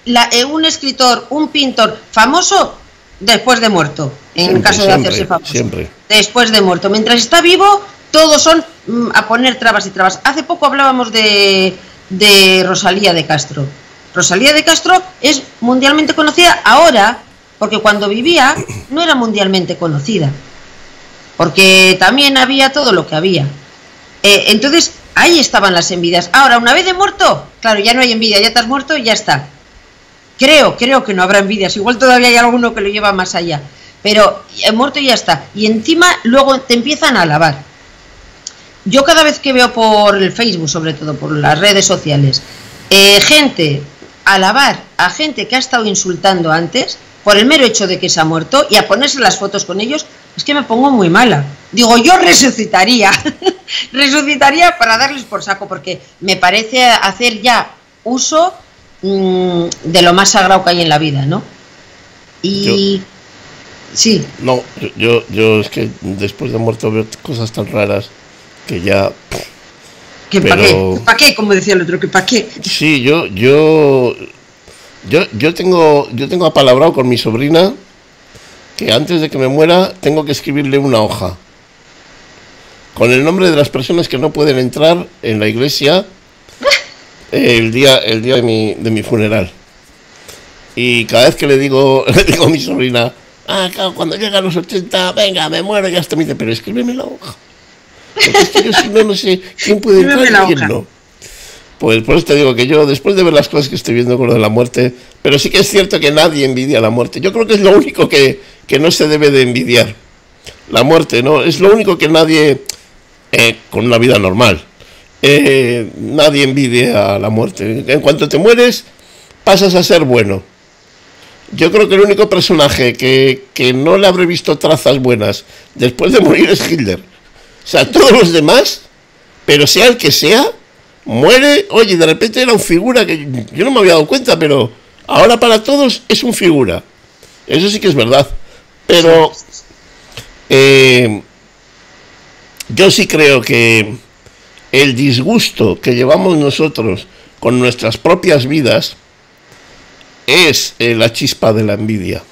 Eh, un escritor, un pintor famoso después de muerto, en caso de hacerse famoso. Siempre. Después de muerto. Mientras está vivo, todos son mm, a poner trabas y trabas. Hace poco hablábamos de, de Rosalía de Castro Rosalía de Castro es mundialmente conocida ahora, porque cuando vivía no era mundialmente conocida, porque también había todo lo que había. Eh, entonces, ahí estaban las envidias. Ahora, una vez de muerto, claro, ya no hay envidia, ya te has muerto y ya está. Creo, creo que no habrá envidias, igual todavía hay alguno que lo lleva más allá, pero he muerto y ya está. Y encima luego te empiezan a alabar. Yo cada vez que veo por el Facebook, sobre todo por las redes sociales, eh, gente alabar a gente que ha estado insultando antes por el mero hecho de que se ha muerto y a ponerse las fotos con ellos, es que me pongo muy mala. Digo, yo resucitaría, resucitaría para darles por saco, porque me parece hacer ya uso mm, de lo más sagrado que hay en la vida, ¿no? Y... sí. No, yo, yo es que después de muerto veo cosas tan raras que ya... ¿Que para qué? ¿Para qué? Como decía el otro, ¿que para qué? Sí, yo, yo, yo, yo tengo, yo tengo apalabrado con mi sobrina que antes de que me muera tengo que escribirle una hoja con el nombre de las personas que no pueden entrar en la iglesia el día, el día de, mi, de mi funeral. Y cada vez que le digo, le digo a mi sobrina, ah, claro, cuando llega a los 80, venga, me muero, ya está, me dice, pero escríbeme la hoja. Porque es que yo si no, no sé quién puede entrar y quién no. Pues por eso te digo que yo, después de ver las cosas que estoy viendo con lo de la muerte, pero sí que es cierto que nadie envidia la muerte. Yo creo que es lo único que, que no se debe de envidiar. La muerte, ¿no? Es lo único que nadie, eh, con una vida normal, eh, nadie envidia la muerte. En cuanto te mueres, pasas a ser bueno. Yo creo que el único personaje que, que no le habré visto trazas buenas después de morir es Hitler. O sea, todos los demás, pero sea el que sea, muere, oye, de repente era un figura que yo no me había dado cuenta, pero ahora para todos es un figura. Eso sí que es verdad. Pero eh, yo sí creo que el disgusto que llevamos nosotros con nuestras propias vidas es eh, la chispa de la envidia.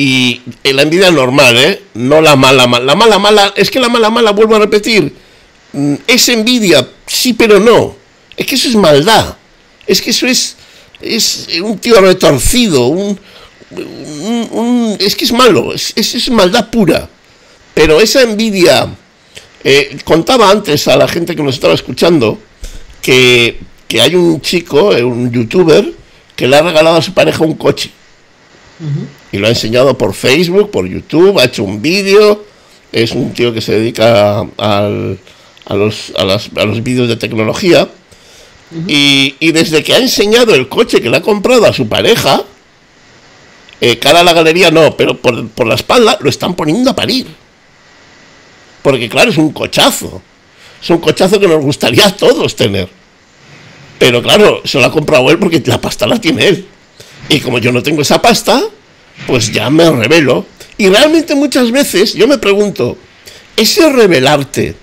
Y la envidia normal, ¿eh? No la mala, mala. La mala, mala, es que la mala, mala, vuelvo a repetir, mm, es envidia, sí, pero no. Es que eso es maldad. Es que eso es, es un tío retorcido, un, es que es malo, es, es, maldad pura. Pero esa envidia, eh, contaba antes a la gente que nos estaba escuchando que, que hay un chico, eh, un youtuber, que le ha regalado a su pareja un coche. Y lo ha enseñado por Facebook, por YouTube, ha hecho un vídeo. Es un tío que se dedica a los, a, vídeos de tecnología. y, y, desde que ha enseñado el coche que le ha comprado a su pareja, eh, cara a la galería no, pero por, por la espalda lo están poniendo a parir. Porque claro, es un cochazo. Es un cochazo que nos gustaría a todos tener. Pero claro, se lo ha comprado él porque la pasta la tiene él. Y como yo no tengo esa pasta, pues ya me revelo. Y realmente muchas veces yo me pregunto, ¿ese revelarte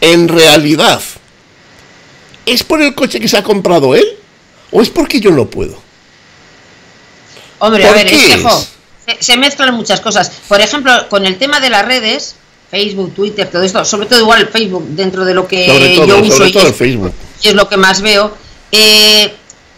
en realidad es por el coche que se ha comprado él? ¿O es porque yo no puedo? Hombre, a ver, se, mezclan muchas cosas. Por ejemplo, con el tema de las redes, Facebook, Twitter, todo esto, sobre todo igual el Facebook, dentro de lo que yo uso y, es, Facebook. y es lo que más veo, eh,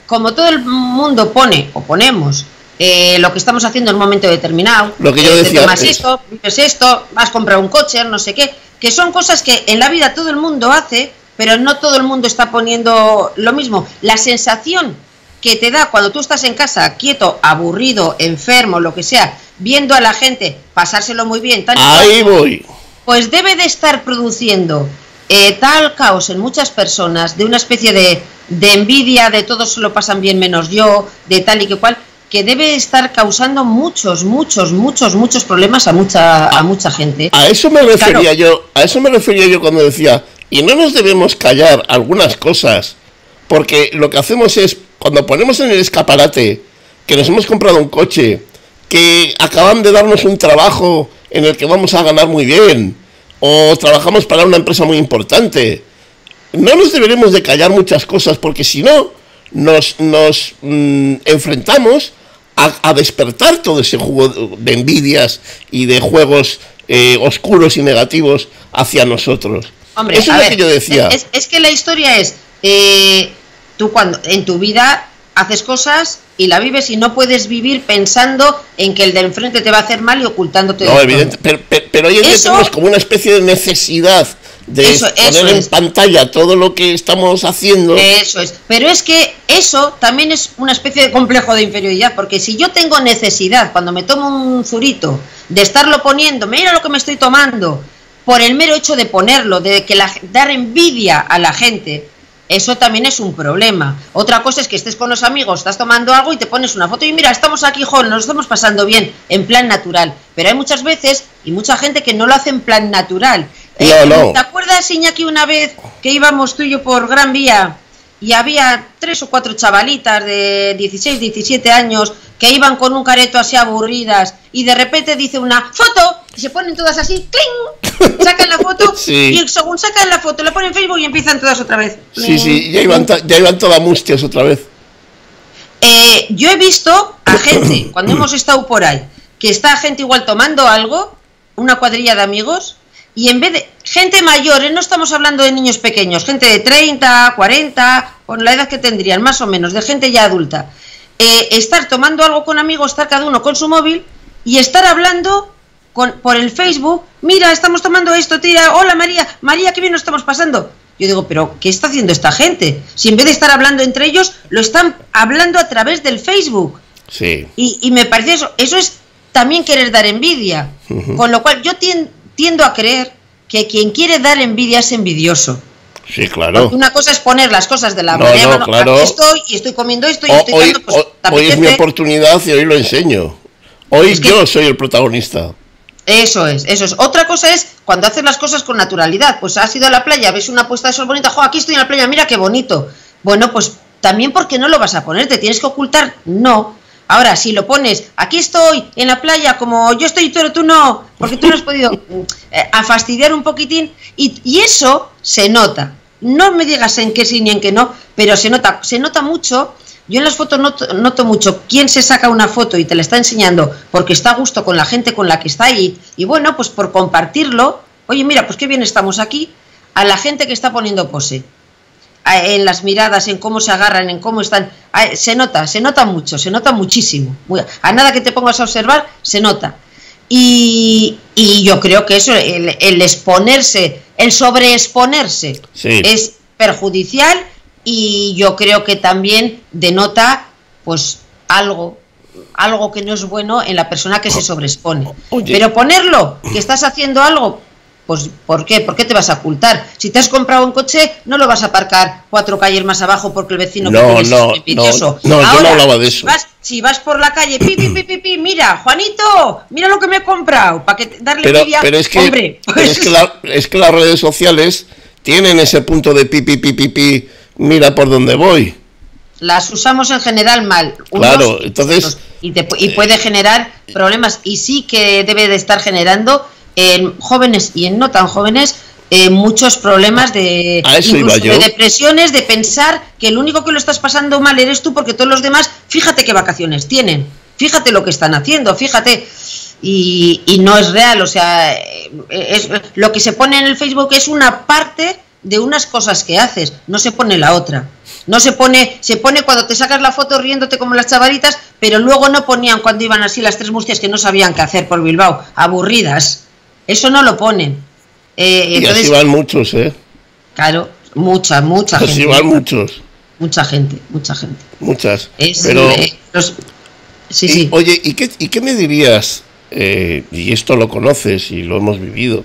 como todo el mundo pone o ponemos eh, lo que estamos haciendo en un momento determinado, lo que yo eh, decía, tomas esto, vives esto, vas a comprar un coche, no sé qué, que son cosas que en la vida todo el mundo hace, pero no todo el mundo está poniendo lo mismo. La sensación que te da cuando tú estás en casa, quieto, aburrido, enfermo, lo que sea, viendo a la gente pasárselo muy bien, Ahí voy. pues debe de estar produciendo eh, tal caos en muchas personas, de una especie de, de envidia, de todos se lo pasan bien menos yo, de tal y que cual, que debe estar causando muchos, muchos, muchos, muchos problemas a mucha, a mucha gente. A eso me refería yo, a eso me refería yo cuando decía, y no nos debemos callar algunas cosas, porque lo que hacemos es cuando ponemos en el escaparate que nos hemos comprado un coche, que acaban de darnos un trabajo en el que vamos a ganar muy bien, o trabajamos para una empresa muy importante, no nos deberemos de callar muchas cosas, porque si no, nos, nos mm, enfrentamos a, despertar todo ese juego de envidias y de juegos eh, oscuros y negativos hacia nosotros. Hombre, Eso es lo que yo decía. Es, que la historia es, eh, tú cuando en tu vida haces cosas y la vives y no puedes vivir pensando en que el de enfrente te va a hacer mal y ocultándote. No, evidente, pero, pero, hoy en día tenemos como una especie de necesidad de poner en pantalla todo lo que estamos haciendo. Eso es. Pero es que eso también es una especie de complejo de inferioridad, porque si yo tengo necesidad, cuando me tomo un zurito, de estarlo poniendo, mira lo que me estoy tomando, por el mero hecho de ponerlo, de que la, dar envidia a la gente, eso también es un problema. Otra cosa es que estés con los amigos, estás tomando algo y te pones una foto y mira, estamos aquí, joder, nos estamos pasando bien, en plan natural. Pero hay muchas veces y mucha gente que no lo hace en plan natural. Eh, ¿Te acuerdas, Iñaki, una vez que íbamos tú y yo por Gran Vía y había tres o cuatro chavalitas de 16, 17 años que iban con un careto así aburridas y de repente dice una foto y se ponen todas así, ¡cling! Sacan la foto y según sacan la foto la ponen en Facebook y empiezan todas otra vez. Sí, sí, ya iban, ya iban todas mustias otra vez. Eh, yo he visto a gente, cuando hemos estado por ahí, que está gente igual tomando algo, una cuadrilla de amigos, y en vez de gente mayor, ¿eh? no estamos hablando de niños pequeños, gente de 30, 40, con la edad que tendrían, más o menos, de gente ya adulta, eh, estar tomando algo con amigos, estar cada uno con su móvil y estar hablando con, por el Facebook, mira, estamos tomando esto, tira, hola María, María, qué bien nos estamos pasando. Yo digo, pero ¿qué está haciendo esta gente? Si en vez de estar hablando entre ellos, lo están hablando a través del Facebook. Sí. Y, y me parece eso, eso es también querer dar envidia. Con lo cual yo tiendo a creer que quien quiere dar envidia es envidioso. Sí, claro. una cosa es poner las cosas de la no, manera, no, claro. aquí estoy y estoy comiendo esto y estoy hoy, dando, pues, hoy es mi oportunidad y hoy lo enseño. Hoy Es que- yo soy el protagonista. Eso es, eso es. Otra cosa es cuando haces las cosas con naturalidad. Pues has ido a la playa, ves una puesta de sol bonita, jo, aquí estoy en la playa, mira qué bonito. Bueno, pues también porque no lo vas a poner, te tienes que ocultar. No. Ahora, si lo pones, aquí estoy en la playa, como yo estoy, pero tú no, porque tú no has podido eh, a fastidiar un poquitín, y, y eso se nota. No me digas en qué sí ni en qué no, pero se nota, se nota mucho. Yo en las fotos noto, noto mucho quién se saca una foto y te la está enseñando porque está a gusto con la gente con la que está ahí. Y bueno, pues por compartirlo, oye, mira, pues qué bien estamos aquí, a la gente que está poniendo pose en las miradas, en cómo se agarran, en cómo están. Se nota, se nota mucho, se nota muchísimo. A nada que te pongas a observar, se nota. Y, y yo creo que eso, el, el exponerse, el sobreexponerse, Sí. es perjudicial y yo creo que también denota, pues, algo algo que no es bueno en la persona que se sobreexpone. Oye. Pero ponerlo, que estás haciendo algo, pues ¿por qué? ¿Por qué te vas a ocultar? Si te has comprado un coche, no lo vas a aparcar cuatro calles más abajo porque el vecino que No, tienes no, es no, no, yo no Ahora, hablaba de eso. vas- si vas por la calle, pi, pi, pi, pi, pi, mira, Juanito, mira lo que me he comprado, para que darle Pero, pero es que, hombre, pero pues, es, que la- es que las redes sociales tienen ese punto de pi, pi, pi, pi, pi, mira por dónde voy. las usamos en general mal. unos Claro, entonces- y, te y puede generar problemas y sí que debe de estar generando en jóvenes y en no tan jóvenes eh, muchos problemas de, incluso de depresiones, de pensar que el único que lo estás pasando mal eres tú porque todos los demás, fíjate qué vacaciones tienen, fíjate lo que están haciendo, fíjate. Y, y no es real, o sea, eh, es, lo que se pone en el Facebook es una parte de unas cosas que haces, no se pone la otra. No se pone, se pone cuando te sacas la foto riéndote como las chavalitas, pero luego no ponían cuando iban así las tres mustias que no sabían qué hacer por Bilbao, aburridas. Eso no lo ponen. Eh, Y entonces, así van muchos, ¿eh? claro, mucha, mucha Así gente. van muchos, Mucha gente, mucha gente. muchas. Es, Pero, eh, los- sí, y- sí. oye, ¿y qué, ¿y qué me dirías? eh, y esto lo conoces y lo hemos vivido.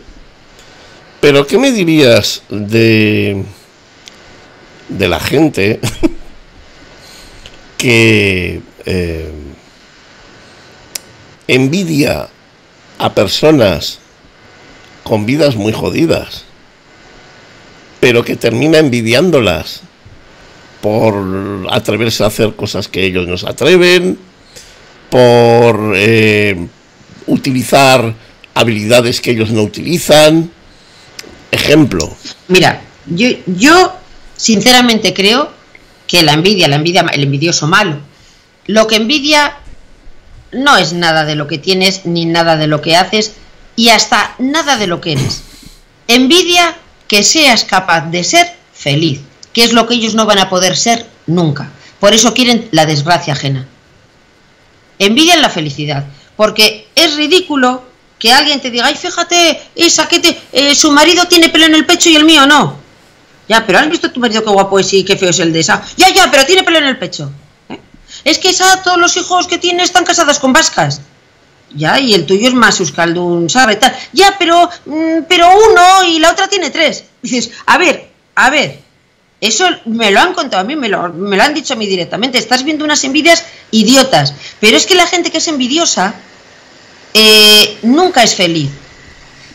Pero ¿qué me dirías de de la gente que eh, envidia a personas con vidas muy jodidas, pero que termina envidiándolas por atreverse a hacer cosas que ellos no se atreven, por eh, utilizar habilidades que ellos no utilizan. Ejemplo. Mira, yo, yo sinceramente creo que la envidia, la envidia, el envidioso malo, lo que envidia no es nada de lo que tienes ni nada de lo que haces y hasta nada de lo que eres. Envidia que seas capaz de ser feliz, que es lo que ellos no van a poder ser nunca. Por eso quieren la desgracia ajena. Envidian la felicidad, porque es ridículo que alguien te diga, ay, fíjate, esa que te, eh, su marido tiene pelo en el pecho y el mío no. Ya, pero has visto tu marido qué guapo es y qué feo es el de esa. Ya, ya, pero tiene pelo en el pecho. ¿Eh? Es que esa, todos los hijos que tiene están casados con vascas. Ya, y el tuyo es más euskaldun, ¿sabe? Tal. Ya, pero, mm, pero uno y la otra tiene tres. Dices, a ver, a ver, eso me lo han contado a mí, me lo, me lo han dicho a mí directamente. Estás viendo unas envidias idiotas. Pero es que la gente que es envidiosa eh, nunca es feliz.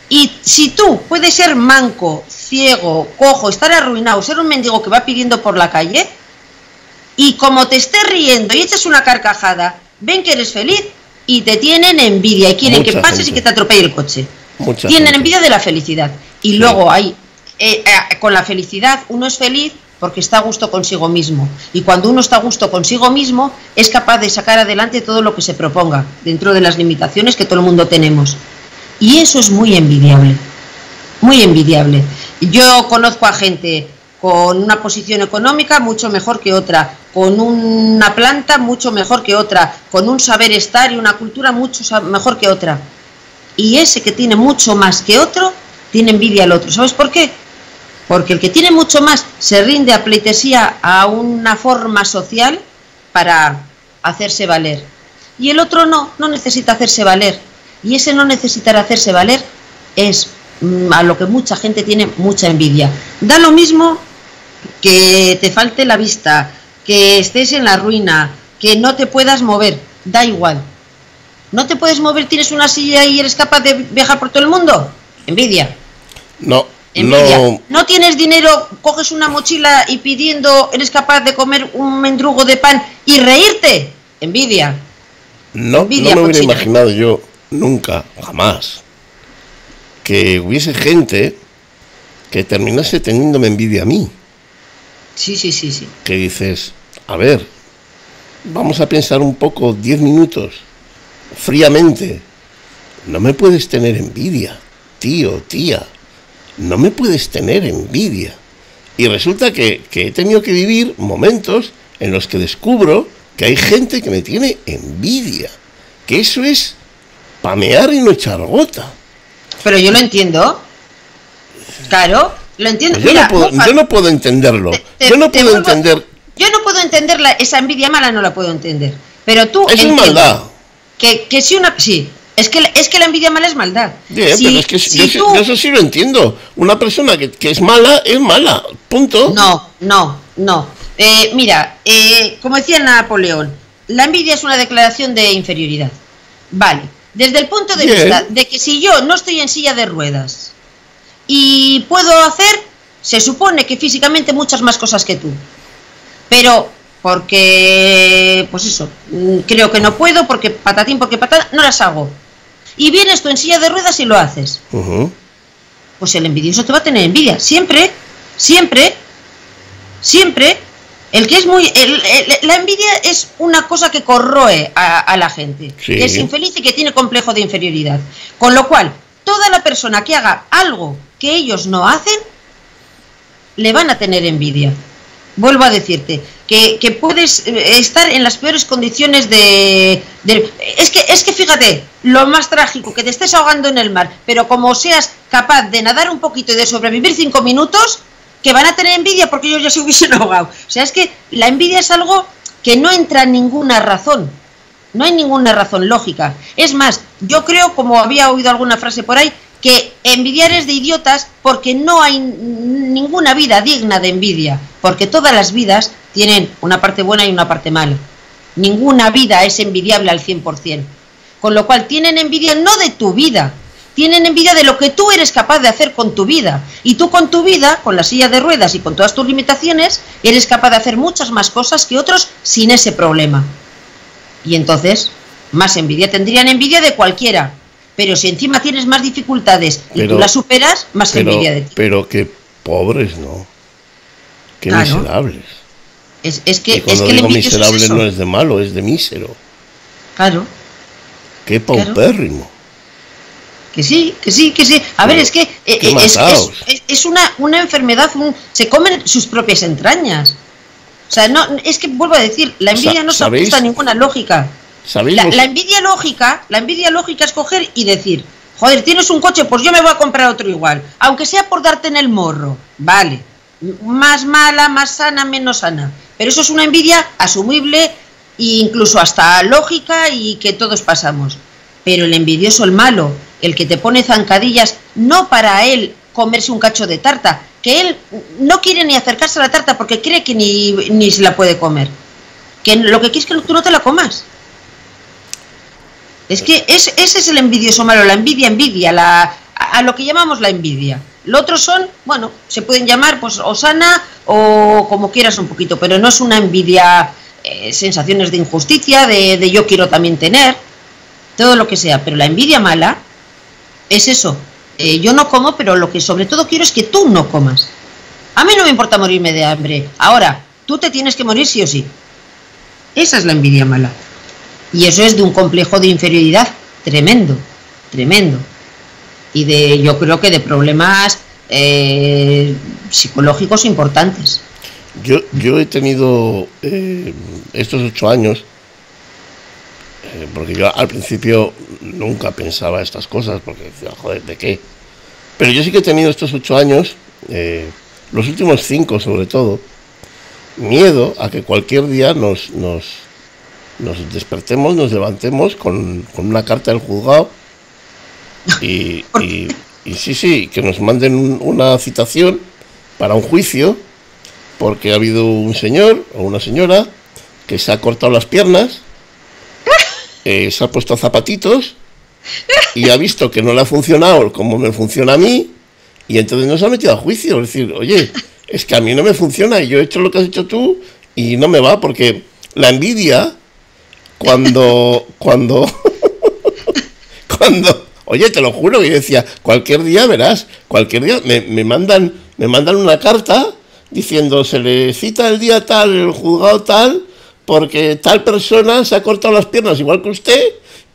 Y si tú puedes ser manco, ciego, cojo, estar arruinado, ser un mendigo que va pidiendo por la calle, y como te estés riendo y echas una carcajada, ven que eres feliz y te tienen envidia y quieren Mucha que pases y que te atropelle el coche. Mucha tienen gente. envidia de la felicidad. Y Sí. luego hay, eh, eh, con la felicidad, uno es feliz porque está a gusto consigo mismo. Y cuando uno está a gusto consigo mismo, es capaz de sacar adelante todo lo que se proponga, dentro de las limitaciones que todo el mundo tenemos. Y eso es muy envidiable, muy envidiable. Yo conozco a gente con una posición económica mucho mejor que otra, con una planta mucho mejor que otra, con un saber estar y una cultura mucho mejor que otra. Y ese que tiene mucho más que otro, tiene envidia al otro. ¿Sabes por qué? Porque el que tiene mucho más se rinde a pleitesía a una forma social para hacerse valer. Y el otro no, no necesita hacerse valer. Y ese no necesitar hacerse valer es mm, a lo que mucha gente tiene mucha envidia. Da lo mismo que te falte la vista, que estés en la ruina, que no te puedas mover, da igual. ¿No te puedes mover, tienes una silla y eres capaz de viajar por todo el mundo? Envidia. No, no. no tienes dinero, coges una mochila y pidiendo eres capaz de comer un mendrugo de pan y reírte. Envidia. No, no me hubiera imaginado yo nunca, jamás, que hubiese gente que terminase teniéndome envidia a mí. Sí, sí, sí, sí. Que dices, a ver, vamos a pensar un poco, diez minutos, fríamente. No me puedes tener envidia, tío, tía no me puedes tener envidia. Y resulta que, he tenido que vivir momentos en los que descubro que hay gente que me tiene envidia. Que eso es pamear y no echar gota. Pero yo lo entiendo. Claro, lo entiendo. Yo, no puedo, yo, no puedo, entenderlo. yo no puedo entender. Yo no puedo entender esa envidia mala, no la puedo entender. Pero tú. Es maldad. Que, que si una. Sí, es que, es que la envidia mala es maldad. pero es que yo, eso sí lo entiendo. Una persona que, es mala es mala. Punto. No, no, no. Eh, mira, eh, como decía Napoleón, la envidia es una declaración de inferioridad. Vale. Desde el punto de vista de que si yo no estoy en silla de ruedas y puedo hacer, se supone que físicamente muchas más cosas que tú. Pero porque, pues eso, mm, creo que no puedo, porque patatín, porque patata, no las hago y vienes tú en silla de ruedas y lo haces. Pues el envidioso te va a tener envidia. Siempre, siempre, siempre. El que es muy. la envidia es una cosa que corroe a, la gente. Que es infeliz y que tiene complejo de inferioridad. Con lo cual, toda la persona que haga algo que ellos no hacen, le van a tener envidia. Vuelvo a decirte, que, puedes eh, estar en las peores condiciones de, es que es que fíjate lo más trágico que te estés ahogando en el mar pero como seas capaz de nadar un poquito y de sobrevivir cinco minutos que van a tener envidia porque ellos ya se hubiesen ahogado. O sea es que la envidia es algo que no entra en ninguna razón. No hay ninguna razón lógica. Es más yo creo como había oído alguna frase por ahí que envidiar es de idiotas porque no hay ninguna vida digna de envidia, porque todas las vidas tienen una parte buena y una parte mala. Ninguna vida es envidiable al 100%. Con lo cual tienen envidia no de tu vida, tienen envidia de lo que tú eres capaz de hacer con tu vida. Y tú con tu vida, con la silla de ruedas y con todas tus limitaciones, eres capaz de hacer muchas más cosas que otros sin ese problema. Y entonces, más envidia. Tendrían envidia de cualquiera, pero si encima tienes más dificultades y tú las superas, más envidia de ti. Pero qué pobres, ¿no? Qué miserables. Es, es que, es que digo miserable no es de malo, es de mísero. Claro. Qué paupérrimo. Que sí, que sí, que sí. A ver, es que eh, eh, es, es, una, una enfermedad, se comen sus propias entrañas. O sea, no, es que vuelvo a decir, la envidia no se ajusta a ninguna lógica. La, envidia lógica, la envidia lógica es coger y decir, joder, tienes un coche, pues yo me voy a comprar otro igual, aunque sea por darte en el morro, vale, más mala, más sana, menos sana, pero eso es una envidia asumible e incluso hasta lógica y que todos pasamos. Pero el envidioso, el malo, el que te pone zancadillas, no para él comerse un cacho de tarta, que él no quiere ni acercarse a la tarta porque cree que ni, ni se la puede comer. Que lo que quieres es que tú no te la comas. Es que ese es el envidioso malo, la envidia, envidia, la, a, lo que llamamos la envidia. Lo otro son, bueno, se pueden llamar pues o sana o como quieras un poquito, pero no es una envidia, eh, sensaciones de injusticia, de, yo quiero también tener, todo lo que sea. Pero la envidia mala es eso. Eh, yo no como, pero lo que sobre todo quiero es que tú no comas. A mí no me importa morirme de hambre. Ahora, tú te tienes que morir sí o sí. Esa es la envidia mala. Y eso es de un complejo de inferioridad tremendo, tremendo. Y de, yo creo que de problemas eh, psicológicos importantes. Yo, yo he tenido eh, estos ocho años, eh, porque yo al principio nunca pensaba estas cosas, porque decía, joder, ¿de qué? Pero yo sí que he tenido estos ocho años, los últimos cinco sobre todo, miedo a que cualquier día nos, nos, nos despertemos, nos levantemos con, con una carta del juzgado y, y, sí, sí, que nos manden una citación para un juicio porque ha habido un señor o una señora que se ha cortado las piernas, eh, se ha puesto zapatitos y ha visto que no le ha funcionado como me funciona a mí y entonces nos ha metido a juicio. Es decir, oye, es que a mí no me funciona y yo he hecho lo que has hecho tú y no me va porque la envidia cuando cuando cuando oye te lo juro que decía cualquier día verás cualquier día me, me mandan me mandan una carta diciendo se le cita el día tal el juzgado tal porque tal persona se ha cortado las piernas igual que usted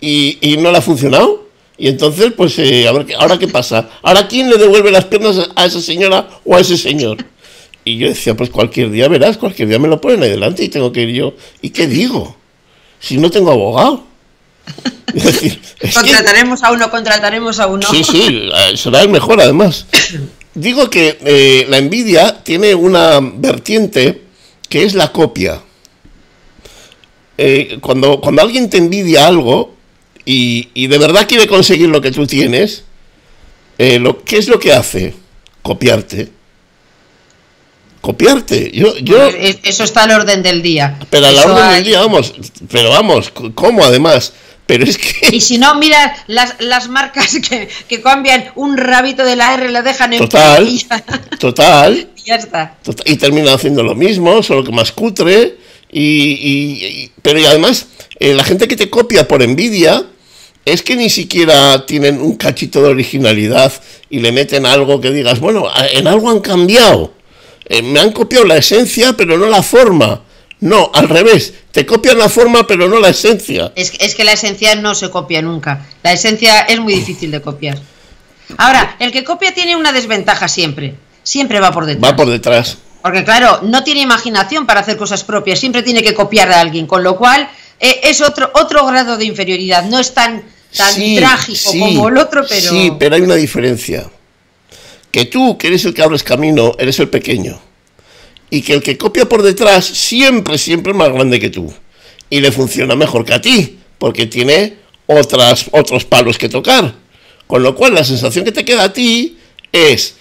y, y no le ha funcionado y entonces pues eh, a ver ahora qué pasa ahora quién le devuelve las piernas a esa señora o a ese señor y yo decía, pues cualquier día verás, cualquier día me lo ponen ahí delante y tengo que ir yo. ¿Y qué digo? Si no tengo abogado. contrataremos a uno, contrataremos a uno. Sí, sí, eh, será el mejor además. Digo que eh, la envidia tiene una vertiente que es la copia. Eh, cuando, cuando alguien te envidia algo y, y, de verdad quiere conseguir lo que tú tienes, lo, ¿qué es lo que hace? Copiarte copiarte. Yo, yo, eso está al orden del día. Pero a la orden del día, vamos, pero vamos, ¿cómo además? Pero es que... Y si no, mira las, las marcas que, que, cambian un rabito de la R, le dejan en Total, total. Y ya está. y terminan haciendo lo mismo, solo que más cutre. Y, y, pero y además, eh, la gente que te copia por envidia es que ni siquiera tienen un cachito de originalidad y le meten algo que digas, bueno, en algo han cambiado. Eh, me han copiado la esencia, pero no la forma. No, al revés, te copian la forma, pero no la esencia. Es, es que la esencia no se copia nunca. La esencia es muy difícil de copiar. Ahora, el que copia tiene una desventaja siempre. Siempre va por detrás. Va por detrás. Porque claro, no tiene imaginación para hacer cosas propias, siempre tiene que copiar a alguien, con lo cual eh, es otro, otro grado de inferioridad. No es tan, tan trágico como el otro, pero... Sí, pero hay una diferencia que tú, que eres el que abres camino, eres el pequeño. Y que el que copia por detrás siempre, siempre es más grande que tú. Y le funciona mejor que a ti, porque tiene otras, otros palos que tocar. Con lo cual la sensación que te queda a ti es,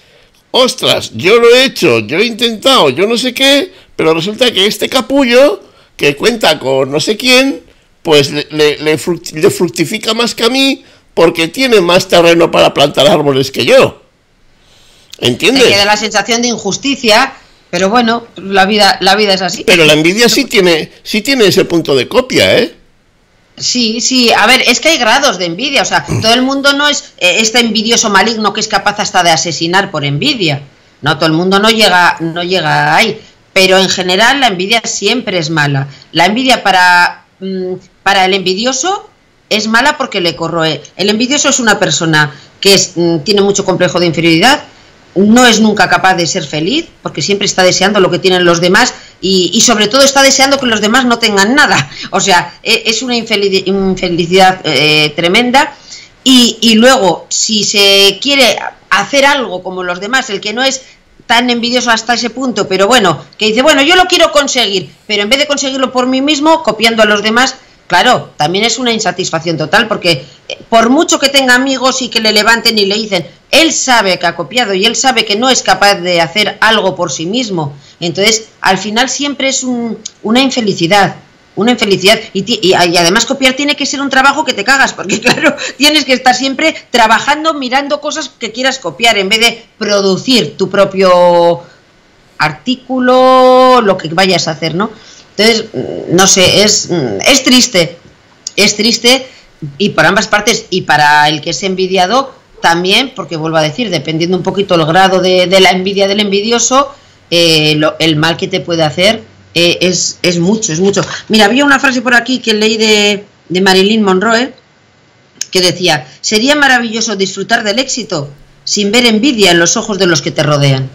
ostras, yo lo he hecho, yo he intentado, yo no sé qué, pero resulta que este capullo, que cuenta con no sé quién, pues le, fructifica más que a mí, porque tiene más terreno para plantar árboles que yo. ¿Entiendes? Te queda la sensación de injusticia, pero bueno, la vida, la vida es así. Pero la envidia sí tiene, sí tiene ese punto de copia, ¿eh? Sí, sí, a ver, es que hay grados de envidia, o sea, todo el mundo no es eh, este envidioso maligno que es capaz hasta de asesinar por envidia. No, todo el mundo no llega, no llega ahí. Pero en general la envidia siempre es mala. La envidia para, mm, para el envidioso es mala porque le corroe. El envidioso es una persona que es, mm, tiene mucho complejo de inferioridad, no es nunca capaz de ser feliz, porque siempre está deseando lo que tienen los demás y, sobre todo está deseando que los demás no tengan nada. O sea, e, es una infelicidad eh, tremenda. Y, y, luego, si se quiere hacer algo como los demás, el que no es tan envidioso hasta ese punto, pero bueno, que dice, bueno, yo lo quiero conseguir, pero en vez de conseguirlo por mí mismo, copiando a los demás, claro, también es una insatisfacción total, porque eh, por mucho que tenga amigos y que le levanten y le dicen, él sabe que ha copiado y él sabe que no es capaz de hacer algo por sí mismo. Entonces, al final siempre es una infelicidad, una infelicidad. Y, además copiar tiene que ser un trabajo que te cagas, porque claro, tienes que estar siempre trabajando, mirando cosas que quieras copiar, en vez de producir tu propio artículo, lo que vayas a hacer, ¿no? Entonces, no sé, es, es triste, es triste y por ambas partes, y para el que es envidiado, también, porque vuelvo a decir, dependiendo un poquito el grado de, la envidia del envidioso, eh, el mal que te puede hacer eh, es, es, mucho, es mucho. Mira, había una frase por aquí que leí de, de Marilyn Monroe que decía, sería maravilloso disfrutar del éxito sin ver envidia en los ojos de los que te rodean.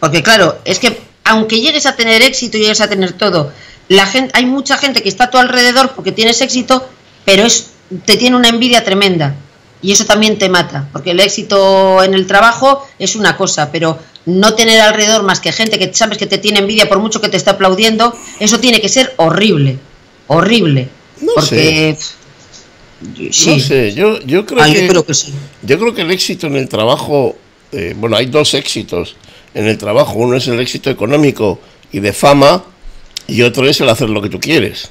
Porque claro, es que aunque llegues a tener éxito, llegues a tener todo, la gente, hay mucha gente que está a tu alrededor porque tienes éxito, pero es, te tiene una envidia tremenda. Y eso también te mata, porque el éxito en el trabajo es una cosa, pero no tener alrededor más que gente que sabes que te tiene envidia por mucho que te está aplaudiendo, eso tiene que ser horrible, horrible. porque Sí. No sé, yo, yo, creo, que, yo creo que sí. Yo creo que el éxito en el trabajo, eh, bueno, hay dos éxitos en el trabajo. Uno es el éxito económico y de fama y otro es el hacer lo que tú quieres.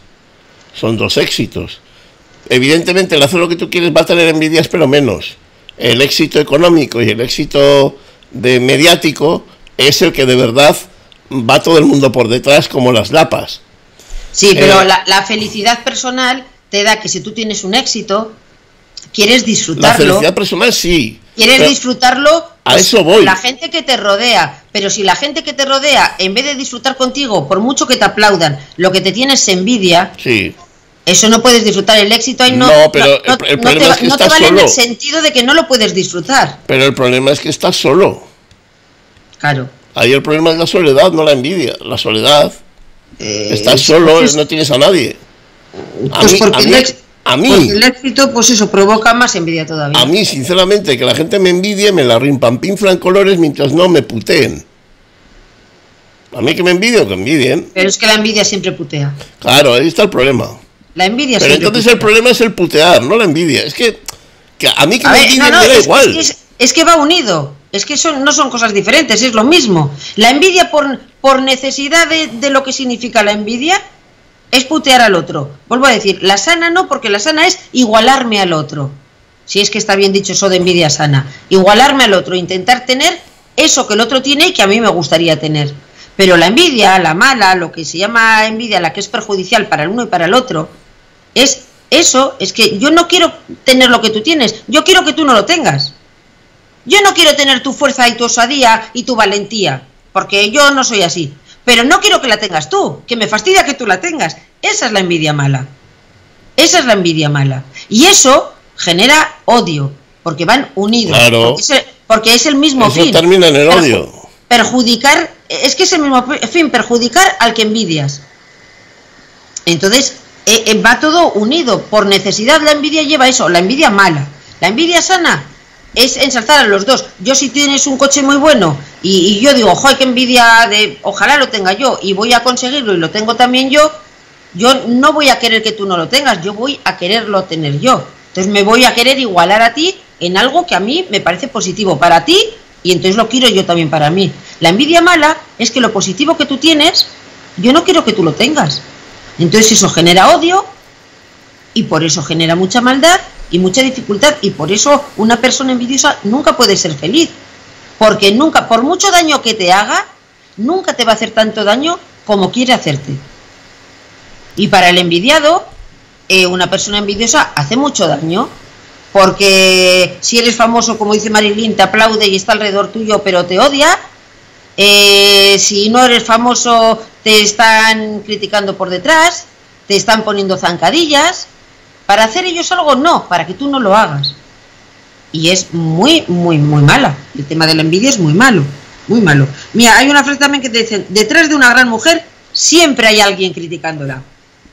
Son dos éxitos. Evidentemente el hacer lo que tú quieres va a tener envidias, pero menos. El éxito económico y el éxito de mediático es el que de verdad va todo el mundo por detrás como las lapas. Sí, pero eh, la, la felicidad personal te da que si tú tienes un éxito, quieres disfrutarlo. La felicidad personal sí. Quieres disfrutarlo a pues, eso voy. la gente que te rodea, pero si la gente que te rodea, en vez de disfrutar contigo, por mucho que te aplaudan, lo que te tienes es envidia, sí. eso no puedes disfrutar. El éxito ahí no, no, pero el, problema te, es que vale en el sentido de que no lo puedes disfrutar. Pero el problema es que estás solo. Claro. Ahí el problema es la soledad, no la envidia. La soledad. Eh, estás solo, no tienes a nadie. Pues porque a mí, el éxito, pues eso, provoca más envidia todavía. A mí, sinceramente, que la gente me envidie, me la rimpanpinflan colores mientras no me puteen. A mí que me envidio, que envidien. Pero es que la envidia siempre putea. Claro, ahí está el problema. La envidia Pero entonces el problema es el putear, no la envidia. Es que, a mí que me envidien me da igual. Es, que va unido. Es que son, no son cosas diferentes, es lo mismo. La envidia por, por necesidad de, de lo que significa la envidia es putear al otro. Vuelvo a decir, la sana no, porque la sana es igualarme al otro. Si es que está bien dicho eso de envidia sana. Igualarme al otro, intentar tener eso que el otro tiene y que a mí me gustaría tener. Pero la envidia, la mala, lo que se llama envidia, la que es perjudicial para el uno y para el otro, es eso, es que yo no quiero tener lo que tú tienes, yo quiero que tú no lo tengas. Yo no quiero tener tu fuerza y tu osadía y tu valentía, porque yo no soy así pero no quiero que la tengas tú, que me fastidia que tú la tengas. Esa es la envidia mala. Esa es la envidia mala. Y eso genera odio, porque van unidos. Claro. Porque, es, el mismo eso fin. termina en el odio. Perjudicar, es que es el mismo fin, perjudicar al que envidias. Entonces, eh, eh, va todo unido. Por necesidad la envidia lleva eso, la envidia mala. La envidia sana es ensalzar a los dos. Yo si tienes un coche muy bueno y, yo digo, joder, qué envidia de, ojalá lo tenga yo y voy a conseguirlo y lo tengo también yo, yo no voy a querer que tú no lo tengas, yo voy a quererlo tener yo. Entonces me voy a querer igualar a ti en algo que a mí me parece positivo para ti y entonces lo quiero yo también para mí. La envidia mala es que lo positivo que tú tienes, yo no quiero que tú lo tengas. Entonces eso genera odio y por eso genera mucha maldad y mucha dificultad y por eso una persona envidiosa nunca puede ser feliz, porque nunca, por mucho daño que te haga, nunca te va a hacer tanto daño como quiere hacerte. Y para el envidiado, eh, una persona envidiosa hace mucho daño, porque si eres famoso, como dice Marilyn, te aplaude y está alrededor tuyo, pero te odia. Eh, si no eres famoso, te están criticando por detrás, te están poniendo zancadillas, para hacer ellos algo, no, para que tú no lo hagas. Y es muy, muy, muy mala. El tema de la envidia es muy malo, muy malo. Mira, hay una frase también que te dice, detrás de una gran mujer siempre hay alguien criticándola.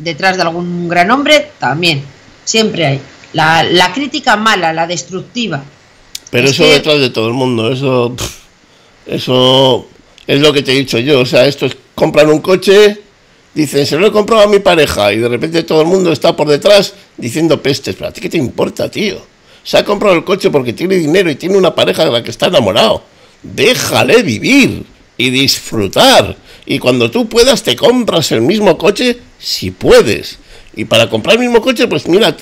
Detrás de algún gran hombre también, siempre hay. La, crítica mala, la destructiva. Pero eso detrás de todo el mundo, eso, eso es lo que te he dicho yo. O sea, esto es comprar un coche Dicen, se lo he comprado a mi pareja y de repente todo el mundo está por detrás diciendo pestes. Pero a ti qué te importa, tío. Se ha comprado el coche porque tiene dinero y tiene una pareja de la que está enamorado. Déjale vivir y disfrutar. Y cuando tú puedas te compras el mismo coche si puedes. Y para comprar el mismo coche, pues mira,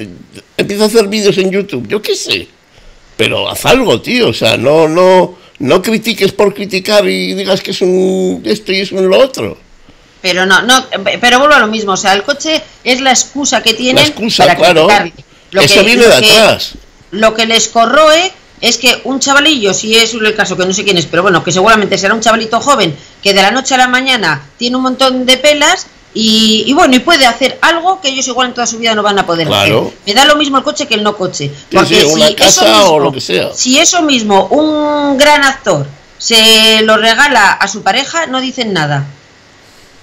empieza a hacer vídeos en YouTube, yo qué sé. Pero haz algo, tío. O sea, no, no, no critiques por criticar y digas que es un esto y es un lo otro. Pero no, no, pero vuelvo a lo mismo, o sea, el coche es la excusa que tienen la excusa, claro. Lo Eso que, viene de atrás. lo que les corroe es que un chavalillo, si es el caso que no sé quién es, pero bueno, que seguramente será un chavalito joven que de la noche a la mañana tiene un montón de pelas y, bueno, y puede hacer algo que ellos igual en toda su vida no van a poder hacer. Me da lo mismo el coche que el no coche. Porque una casa o lo que sea. Si eso mismo un gran actor se lo regala a su pareja, no dicen nada.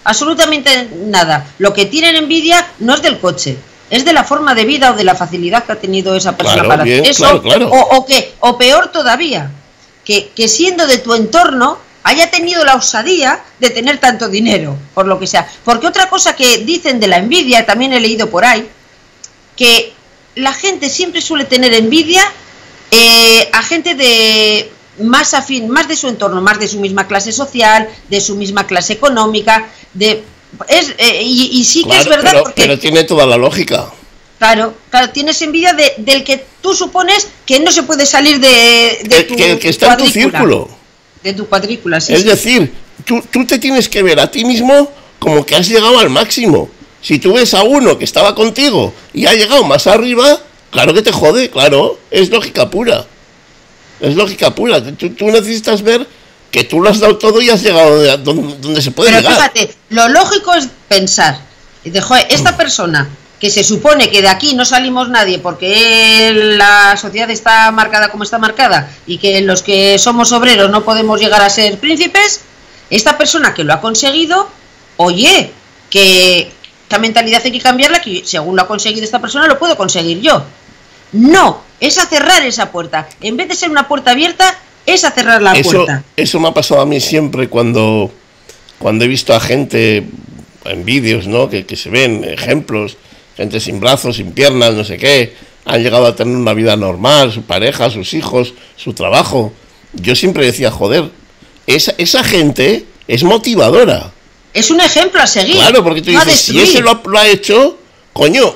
Absolutamente nada. Lo que tienen envidia no es del coche, es de la forma de vida o de la facilidad que ha tenido esa persona para hacer eso. O, que, o peor todavía, que, que siendo de tu entorno haya tenido la osadía de tener tanto dinero, por lo que sea. Porque otra cosa que dicen de la envidia, también he leído por ahí, que la gente siempre suele tener envidia eh, a gente de más afín, más de su entorno, más de su misma clase social, de su misma clase económica, de es, eh, y, sí que es verdad pero, pero tiene toda la lógica. Claro, claro, tienes envidia de, del que tú supones que no se puede salir de, de tu que, que está en tu círculo de tu cuadrícula. es decir, tú, tú te tienes que ver a ti mismo como que has llegado al máximo. Si tú ves a uno que estaba contigo y ha llegado más arriba, claro que te jode, claro, es lógica pura. Es lógica pura. Tú, tú necesitas ver que tú lo has dado todo y has llegado donde, donde se puede Pero llegar. fíjate, lo lógico es pensar, de, esta mm. persona que se supone que de aquí no salimos nadie porque la sociedad está marcada como está marcada y que los que somos obreros no podemos llegar a ser príncipes, esta persona que lo ha conseguido, oye, que esta mentalidad hay que cambiarla, que según lo ha conseguido esta persona lo puedo conseguir yo. No, es a cerrar esa puerta. En vez de ser una puerta abierta, es a cerrar la puerta. Eso me ha pasado a mí siempre cuando, cuando he visto a gente en vídeos, ¿no? Que, que se ven ejemplos gente sin brazos, sin piernas, no sé qué, han llegado a tener una vida normal, su pareja, sus hijos, su trabajo. Yo siempre decía, joder, esa, esa gente es motivadora. Es un ejemplo a seguir. Claro, porque tú dices, si ese lo, ha hecho, coño,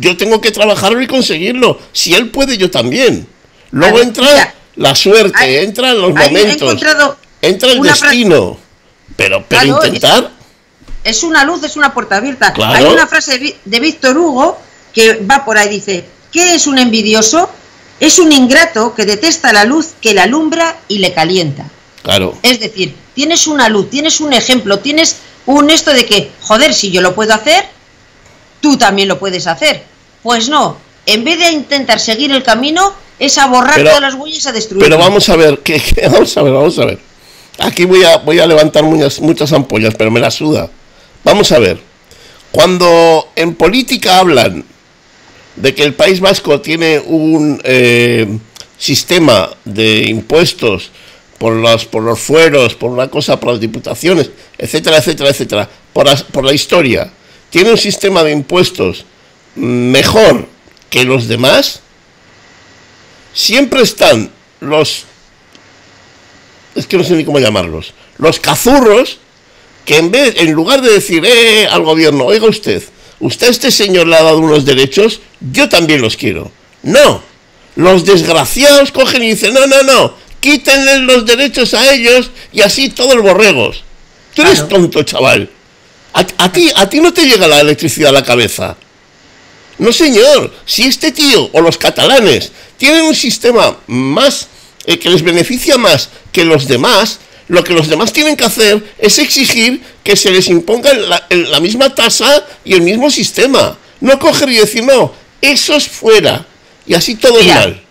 yo tengo que trabajarlo y conseguirlo. Si él puede, yo también. Luego entra la suerte, entra los momentos, entra el destino. Pero, pero intentar es una luz, es una puerta abierta. Hay una frase de Víctor Hugo que va por ahí, dice, ¿qué es un envidioso? Es un ingrato que detesta la luz que le alumbra y le calienta. Claro. Es decir, tienes una luz, tienes un ejemplo, tienes un esto de que, joder, si yo lo puedo hacer, tú también lo puedes hacer. Pues no, en vez de intentar seguir el camino, es a borrar todas las huellas, a destruir. Pero vamos a ver, que, vamos a ver, vamos a ver. Aquí voy a, voy a levantar muchas, muchas ampollas, pero me la suda. Vamos a ver, cuando en política hablan de que el País Vasco tiene un eh, sistema de impuestos por los, por los fueros, por una cosa, por las diputaciones, etcétera, etcétera, etcétera, por, por la historia, tiene un sistema de impuestos mejor que los demás, siempre están los, es que no sé ni cómo llamarlos, los cazurros que en vez, en lugar de decir eh, al gobierno, oiga usted, usted este señor le ha dado unos derechos, yo también los quiero. No, los desgraciados cogen y dicen, no, no, no, quítenle los derechos a ellos y así todos los borregos. Tú eres tonto, chaval. A, ti, a ti no te llega la electricidad a la cabeza. No, señor, si este tío o los catalanes tienen un sistema más eh, que les beneficia más que los demás, lo que los demás tienen que hacer es exigir que se les imponga la, misma tasa y el mismo sistema. No coger y decir, no, eso es fuera. Y así todo es mal.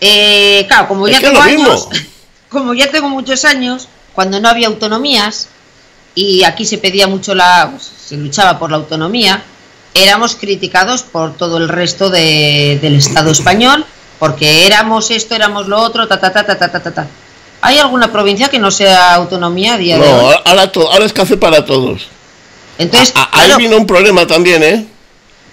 Eh, claro, como ya tengo años, como ya tengo muchos años, cuando no había autonomías, y aquí se pedía mucho la, se luchaba por la autonomía, éramos criticados por todo el resto del Estado español, porque éramos esto, éramos lo otro, ta ta ta ta ta ta ta. ¿Hay alguna provincia que no sea autonomía a día no, de hoy? Ahora, ahora es café para todos. Entonces, ahí vino un problema también, ¿eh?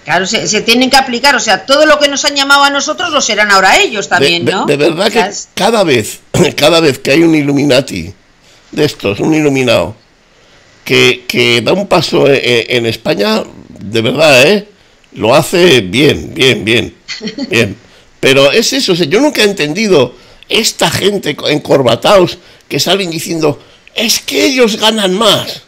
Claro, se, tienen que aplicar, o sea, todo lo que nos han llamado a nosotros lo serán ahora ellos también, ¿no? De, verdad que cada vez, cada vez que hay un Illuminati de estos, un iluminado, que, que da un paso en, en España, de verdad, ¿eh? Lo hace bien, bien, bien, bien. Pero es eso, o sea, yo nunca he entendido esta gente encorbatados que salen diciendo, es que ellos ganan más.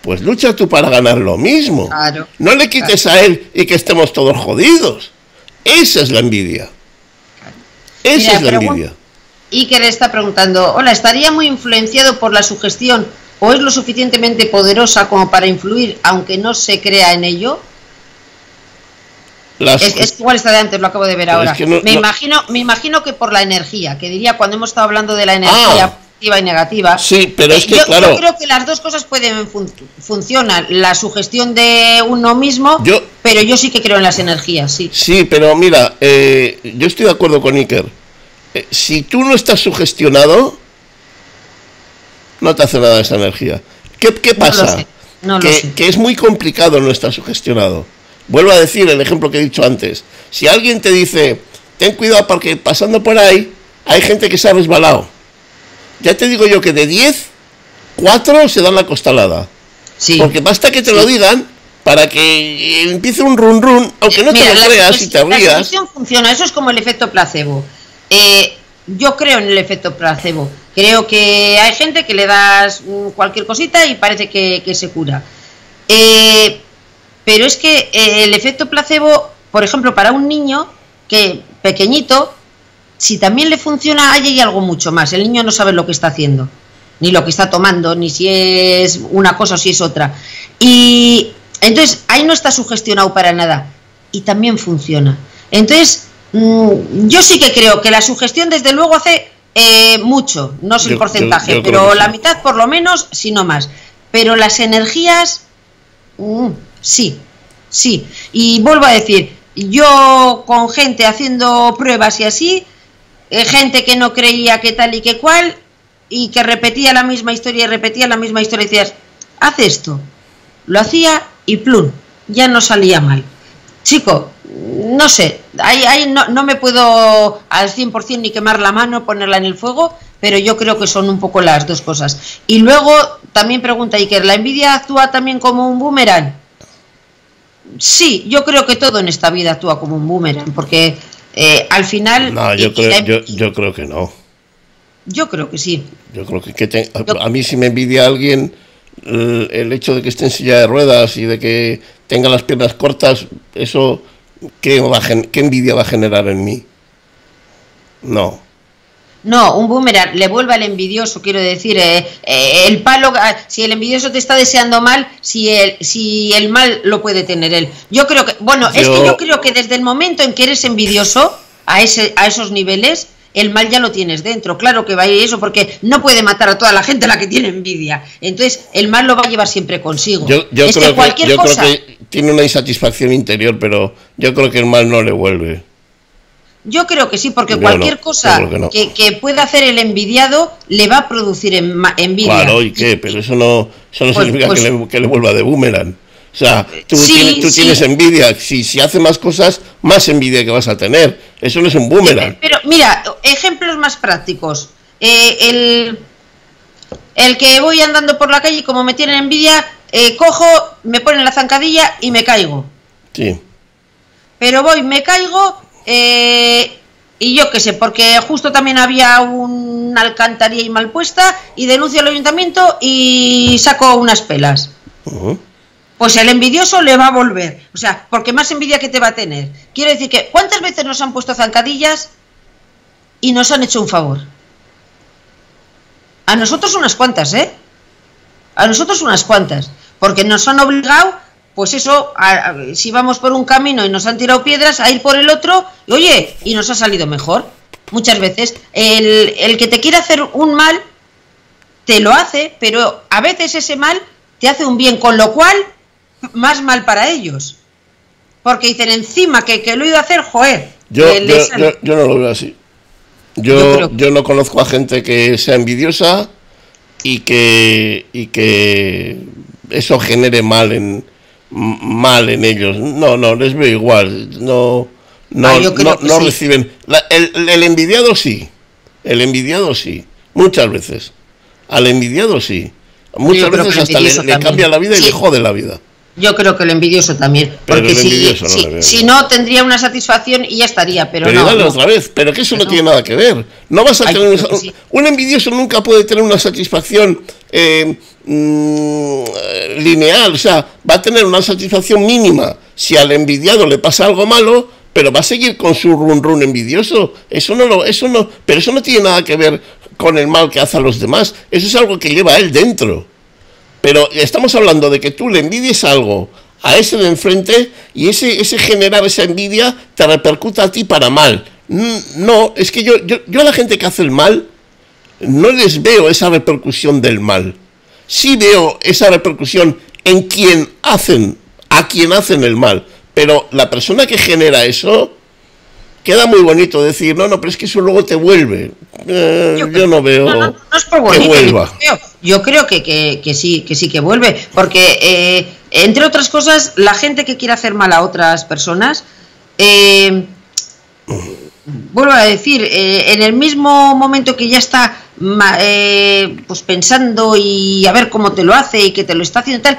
Pues lucha tú para ganar lo mismo. no le quites a él y que estemos todos jodidos. Esa es la envidia. Esa es la envidia. Iker está preguntando, hola, ¿estaría muy influenciado por la sugestión o es lo suficientemente poderosa como para influir aunque no se crea en ello? Es, igual está de antes, lo acabo de ver ahora. me, Imagino, me imagino que por la energía, que diría cuando hemos estado hablando de la energía ah. positiva y negativa. Sí, pero es que yo, claro. Yo creo que las dos cosas pueden funcionar. La sugestión de uno mismo, pero yo sí que creo en las energías, sí. Sí, pero mira, eh, yo estoy de acuerdo con Iker. Eh, si tú no estás sugestionado, no te hace nada esa energía. ¿Qué, pasa? que, que es muy complicado no estar sugestionado. Vuelvo a decir el ejemplo que he dicho antes. Si alguien te dice, ten cuidado porque pasando por ahí hay gente que se ha resbalado. Ya te digo yo que de 10, 4 se dan la costalada. Sí. Porque basta que te lo digan para que empiece un run run, aunque no te lo creas y te rías. La funciona, eso es como el efecto placebo. Eh, yo creo en el efecto placebo. Creo que hay gente que le das cualquier cosita y parece que, que se cura. Eh, pero es que eh, el efecto placebo, por ejemplo, para un niño que pequeñito, si también le funciona, hay algo mucho más. El niño no sabe lo que está haciendo, ni lo que está tomando, ni si es una cosa o si es otra. Y entonces ahí no está sugestionado para nada. Y también funciona. Entonces, mm, yo sí que creo que la sugestión, desde luego, hace eh, mucho. No sé el porcentaje, pero la mitad por lo menos, si no más. Pero las energías. Mm, sí, sí. Y vuelvo a decir, yo con gente haciendo pruebas y así, eh, gente que no creía que tal y que cual, y que repetía la misma historia y repetía la misma historia, y decías, haz esto. Lo hacía y plum, ya no salía mal. Chico, no sé, ahí, ahí no, no, me puedo al 100% ni quemar la mano, ponerla en el fuego, pero yo creo que son un poco las dos cosas. Y luego también pregunta Iker, ¿la envidia actúa también como un boomerang? sí, yo creo que todo en esta vida actúa como un boomerang, porque eh, al final... No, yo, creo, yo, creo que no. Yo creo que sí. Yo creo que, a mí si me envidia alguien el, hecho de que esté en silla de ruedas y de que tenga las piernas cortas, eso, ¿qué, qué envidia va a generar en mí? No. No, un boomerang le vuelve al envidioso, quiero decir, eh, eh, el palo, ah, si el envidioso te está deseando mal, si el, si el mal lo puede tener él. Yo creo que, bueno, es que yo creo que desde el momento en que eres envidioso a, ese, a esos niveles, el mal ya lo tienes dentro. Claro que va a ir eso, porque no puede matar a toda la gente a la que tiene envidia. Entonces, el mal lo va a llevar siempre consigo. Yo, creo, que, yo creo que tiene una insatisfacción interior, pero yo creo que el mal no le vuelve. Yo creo que sí, porque cualquier cosa que, pueda hacer el envidiado le va a producir envidia. Claro, ¿y qué? Pero eso no, eso no pues, significa pues que, le, vuelva de boomerang. O sea, tú, tienes, envidia. Si, si hace más cosas, más envidia que vas a tener. Eso no es un boomerang. pero mira, ejemplos más prácticos. Eh, el, el que voy andando por la calle y como me tienen envidia, eh, cojo, me ponen la zancadilla y me caigo. Sí. Pero voy, me caigo eh, y yo qué sé, porque justo también había una alcantarilla y mal puesta y denuncio al ayuntamiento y saco unas pelas. Pues el envidioso le va a volver. O sea, porque más envidia que te va a tener. Quiero decir que, ¿cuántas veces nos han puesto zancadillas y nos han hecho un favor? A nosotros unas cuantas, ¿eh? A nosotros unas cuantas. Porque nos han obligado pues eso, si vamos por un camino y nos han tirado piedras, a ir por el otro, y oye, y nos ha salido mejor. Muchas veces, el, el que te quiere hacer un mal, te lo hace, pero a veces ese mal te hace un bien, con lo cual, más mal para ellos. Porque dicen encima que, que lo ido a hacer, joder. Yo, yo, no lo veo así. Yo, yo, no conozco a gente que sea envidiosa y que, y que eso genere mal en, mal en ellos. No, no, les veo igual. No, no, ah, no, reciben. el, envidiado sí. El envidiado sí. Muchas veces. Al envidiado sí. Muchas veces hasta le, cambia la vida y le jode la vida. Yo creo que el envidioso también. Porque si, si, no, tendría una satisfacción y ya estaría. Pero, pero no, otra vez. Pero que eso no, tiene nada que ver. No vas a tener un envidioso nunca puede tener una satisfacción eh, mm, lineal. O sea, va a tener una satisfacción mínima. Si al envidiado le pasa algo malo, pero va a seguir con su run run envidioso. Eso no lo, eso no, pero eso no tiene nada que ver con el mal que hace a los demás. Eso es algo que lleva a él dentro. Pero estamos hablando de que tú le envidies algo a ese de enfrente y ese, ese generar esa envidia te repercuta a ti para mal. No, es que yo, yo, yo a la gente que hace el mal no les veo esa repercusión del mal. Sí veo esa repercusión en quien hacen, a quien hacen el mal. Pero la persona que genera eso, queda muy bonito decir, no, no, pero es que eso luego te vuelve. Eh, yo, no veo que vuelva. Yo creo, que, sí, que sí que vuelve, porque eh, entre otras cosas, la gente que quiere hacer mal a otras personas, eh, vuelvo a decir, en el mismo momento que ya está pues pensando y a ver cómo te lo hace y que te lo está haciendo tal,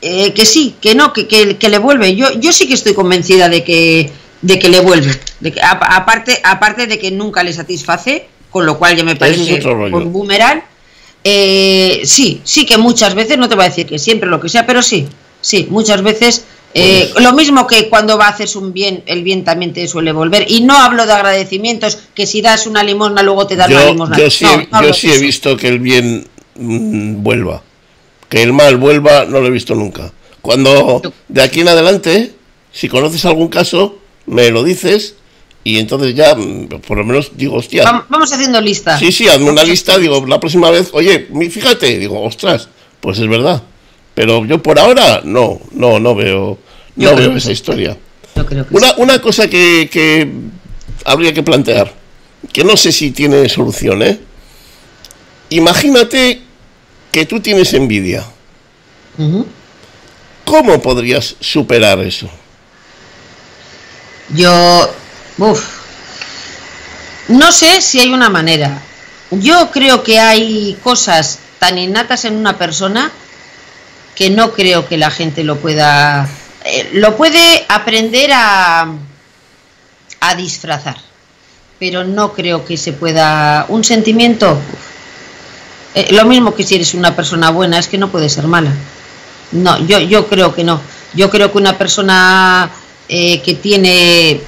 eh, que sí, que no, que, que, le vuelve. Yo, yo sí que estoy convencida de que, de que le vuelve. De que, aparte, aparte de que nunca le satisface, con lo cual ya me parece un boomerang. Eh, sí, sí que muchas veces, no te voy a decir que siempre lo que sea, pero sí, sí, muchas veces. Eh, lo mismo que cuando va a hacer un bien, el bien también te suele volver. Y no hablo de agradecimientos, que si das una limosna, luego te dan una limosna. Yo sí, yo sí he visto que el bien mm, vuelva que el mal vuelva no lo he visto nunca. Cuando de aquí en adelante, si conoces algún caso, me lo dices y entonces ya, mm, por lo menos digo, hostia. Vamos haciendo lista. Sí, sí, hazme una lista, digo, la próxima vez, oye, fíjate, digo, ostras, pues es verdad. Pero yo por ahora no, no, no veo, no veo esa historia. una, una cosa que, que habría que plantear, que no sé si tiene solución, ¿eh? Imagínate que tú tienes envidia. ¿Cómo podrías superar eso? Yo, uff, no sé si hay una manera. Yo creo que hay cosas tan innatas en una persona que no creo que la gente lo pueda, eh, lo puede aprender a, a disfrazar, pero no creo que se pueda, un sentimiento, eh, lo mismo que si eres una persona buena, es que no puede ser mala. No, yo, yo creo que no. Yo creo que una persona eh, que tiene,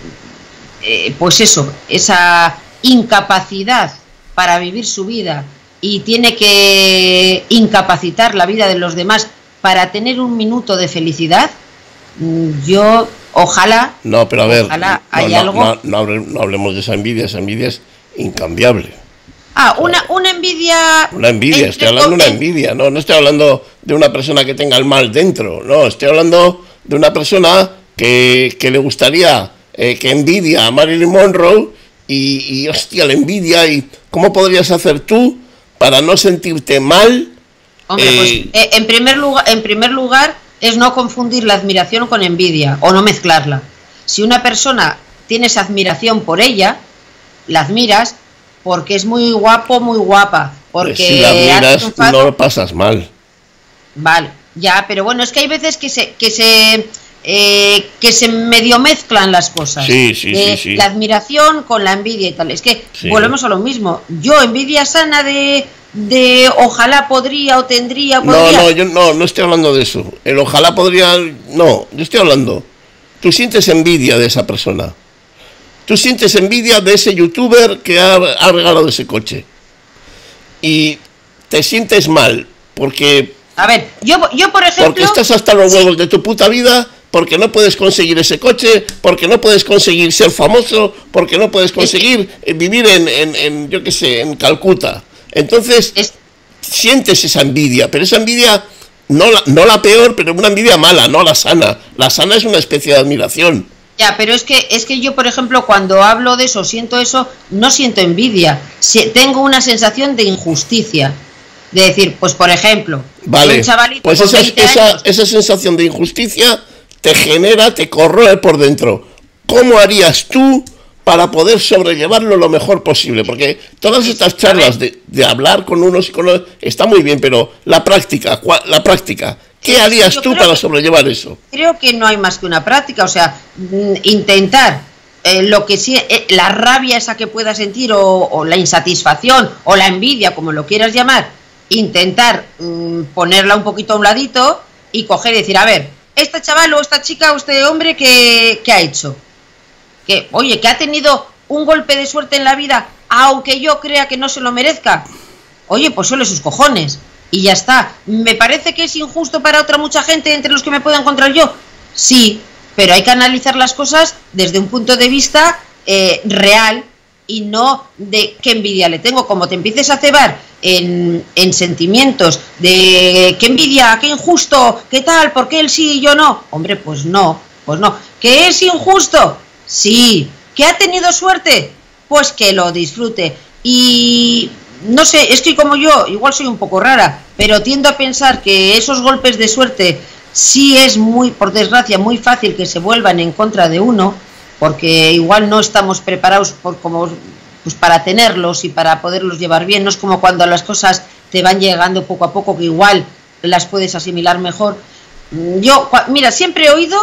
eh, pues eso, esa incapacidad para vivir su vida y tiene que incapacitar la vida de los demás para tener un minuto de felicidad, mm, yo ojalá. No, pero a ver, algo... no hablemos de esa envidia, esa envidia es incambiable. Ah, una, una envidia. Una envidia, estoy hablando de una envidia, no, no estoy hablando de una persona que tenga el mal dentro, no, estoy hablando de una persona que, le gustaría, eh, que envidia a Marilyn Monroe y, y, hostia, la envidia y cómo podrías hacer tú para no sentirte mal. Hombre, pues eh, eh, en, primer lugar, en primer lugar es no confundir la admiración con envidia o no mezclarla. Si una persona tienes admiración por ella, la admiras, porque es muy guapo, muy guapa. Porque si la miras, no lo pasas mal. Vale, ya, pero bueno, es que hay veces que se, que se, eh, que se medio mezclan las cosas. Sí, sí, sí, sí, La admiración con la envidia y tal. Es que volvemos a lo mismo. Yo, envidia sana de, de ojalá podría o tendría. No, no, yo no, no estoy hablando de eso. El ojalá podría, no, yo estoy hablando. Tú sientes envidia de esa persona. Tú sientes envidia de ese youtuber que ha, regalado ese coche. Y te sientes mal porque... A ver, yo, yo por ejemplo... Porque estás hasta los huevos de tu puta vida, porque no puedes conseguir ese coche, porque no puedes conseguir ser famoso, porque no puedes conseguir vivir en, en, yo qué sé, en Calcuta. Entonces, sientes esa envidia, pero esa envidia, no la, no la peor, pero una envidia mala, no la sana. La sana es una especie de admiración. Ya, pero es que es que yo, por ejemplo, cuando hablo de eso, siento eso, no siento envidia, tengo una sensación de injusticia. De decir, pues por ejemplo, vale, pues esa, esa, esa sensación de injusticia te genera, te corroe por dentro. ¿Cómo harías tú para poder sobrellevarlo lo mejor posible? Porque todas estas charlas de, de hablar con unos y con otros está muy bien, pero la práctica, la práctica, ¿Qué harías tú para sobrellevar eso? Creo que no hay más que una práctica, o sea, mm, intentar eh, lo que sí, eh, la rabia esa que pueda sentir o, la insatisfacción o la envidia, como lo quieras llamar, intentar mm, ponerla un poquito a un ladito y coger y decir, a ver, este chaval o esta chica o este hombre, ¿qué, ha hecho? que, oye, que ha tenido un golpe de suerte en la vida, aunque yo crea que no se lo merezca, oye, pues suele sus cojones. Y ya está. ¿Me parece que es injusto para otra mucha gente entre los que me puedo encontrar yo? Sí, pero hay que analizar las cosas desde un punto de vista eh, real y no de qué envidia le tengo. Como te empieces a cebar en, en, sentimientos de qué envidia, qué injusto, qué tal, por qué él sí y yo no. Hombre, pues no, pues no. ¿Que es injusto? Sí. ¿Que ha tenido suerte? Pues que lo disfrute. Y no sé, es que como yo, igual soy un poco rara, pero tiendo a pensar que esos golpes de suerte sí es muy, por desgracia, muy fácil que se vuelvan en contra de uno, porque igual no estamos preparados por como pues para tenerlos y para poderlos llevar bien. No es como cuando las cosas te van llegando poco a poco, que igual las puedes asimilar mejor. Yo, mira, siempre he oído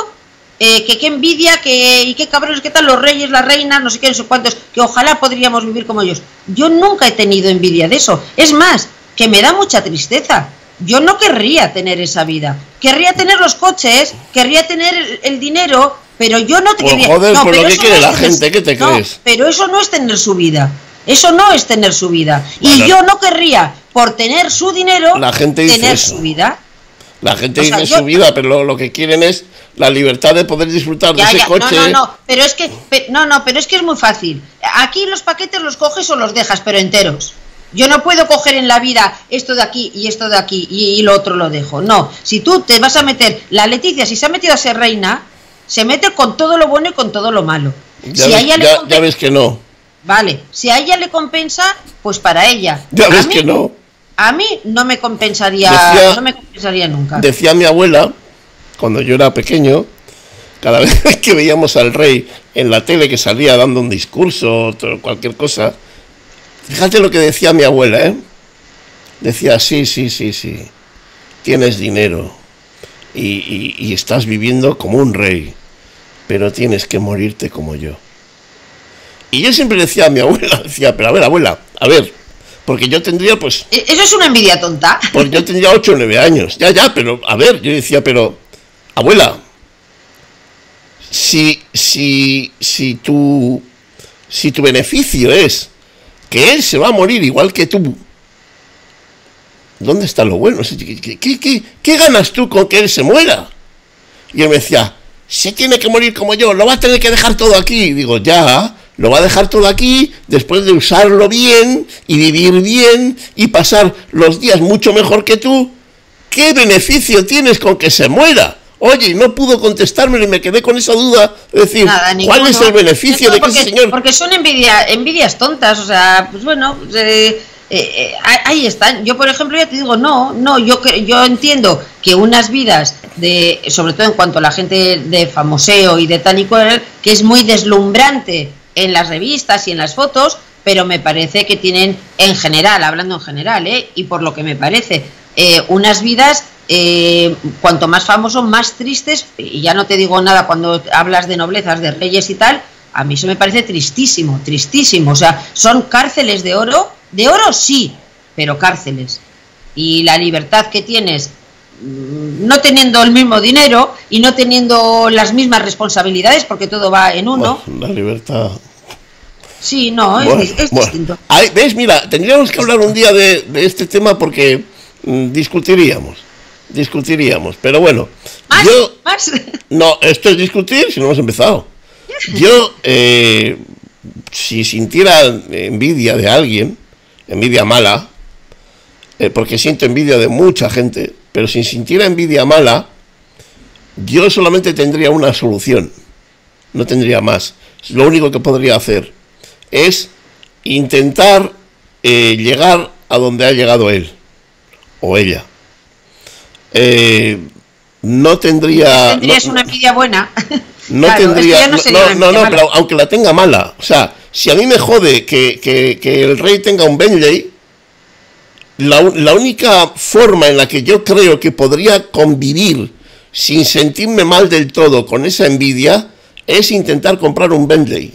eh, que qué envidia, que y qué cabrones, qué tal los reyes, las reinas, no sé qué, no sé cuántos, que ojalá podríamos vivir como ellos. Yo nunca he tenido envidia de eso. Es más, que me da mucha tristeza. Yo no querría tener esa vida. Querría tener los coches, querría tener el, dinero, pero yo no te pues quería. Joder, no, por lo pero que eso quiere no la es tener- gente, ¿qué te no, crees? Pero eso no es tener su vida. Eso no es tener su vida. Bueno. y yo no querría, por tener su dinero, La gente dice tener eso. su vida. La gente O sea, dice yo- su vida, pero lo, lo que quieren es la libertad de poder disfrutar de ese ya, coche. No, no, no, pero es que pe- no, no, pero es que es muy fácil. Aquí los paquetes los coges o los dejas, pero enteros. Yo no puedo coger en la vida esto de aquí y esto de aquí y, y lo otro lo dejo. No, si tú te vas a meter, la Leticia, si se ha metido a ser reina, se mete con todo lo bueno y con todo lo malo. Ya, si a ves, ella le ya- compen- ya ves que no. Vale, si a ella le compensa, pues para ella. Ya A ves mí- que no. A mí no me compensaría, Decía- no me compensaría nunca. Decía mi abuela, cuando yo era pequeño, cada vez que veíamos al rey en la tele que salía dando un discurso o cualquier cosa, fíjate lo que decía mi abuela, ¿eh? Decía, sí, sí, sí, sí, tienes dinero y, y- y estás viviendo como un rey, pero tienes que morirte como yo. Y yo siempre decía a mi abuela, decía, pero a ver, abuela, a ver, porque yo tendría pues E- Eso es una envidia tonta. pues yo tendría 8 o 9 años. Ya, ya, pero a ver, yo decía, pero abuela, si, si, si tu, si tu beneficio es que él se va a morir igual que tú, ¿dónde está lo bueno? ¿Qué, qué, qué- qué ganas tú con que él se muera? Y él me decía, se tiene que morir como yo, lo va a tener que dejar todo aquí. Y digo, ya, lo va a dejar todo aquí después de usarlo bien y vivir bien y pasar los días mucho mejor que tú. ¿Qué beneficio tienes con que se muera? Oye, no pudo contestármelo y me quedé con esa duda. Es decir, Nada, ¿cuál es el beneficio de que porque, ese señor... Porque son envidia, envidias tontas, o sea, pues bueno, eh, eh, eh, ahí- están. Yo, por ejemplo, ya te digo, no, no, yo yo entiendo que unas vidas de, sobre todo en cuanto a la gente de famoseo y de tal y que es muy deslumbrante en las revistas y en las fotos, pero me parece que tienen, en general, hablando en general, ¿eh? y por lo que me parece, eh, unas vidas eh, cuanto más famoso, más tristes, y ya no te digo nada cuando hablas de noblezas, de reyes y tal, a mí eso me parece tristísimo, tristísimo. O sea, son cárceles de oro, de oro sí, pero cárceles. Y la libertad que tienes mm, no teniendo el mismo dinero y no teniendo las mismas responsabilidades, porque todo va en uno. Bueno, la libertad... Sí, no, es, Bueno, dis- es bueno. distinto. Ahí, ¿Ves? Mira, tendríamos que hablar un día de, de este tema porque mm, discutiríamos. Discutiríamos. Pero bueno, Más, yo. más. No, esto es discutir si no hemos empezado. Yo, eh, si sintiera envidia de alguien, envidia mala, eh, porque siento envidia de mucha gente, pero si sintiera envidia mala, yo solamente tendría una solución, no tendría más. Lo único que podría hacer es intentar eh, llegar a donde ha llegado él o ella. Eh, no tendría... Tendrías no- una envidia buena. no Claro, tendría. No, no, no, mala. pero aunque la tenga mala. O sea, si a mí me jode que, que- que el rey tenga un Bentley, la, la única forma en la que yo creo que podría convivir sin sentirme mal del todo con esa envidia es intentar comprar un Bentley.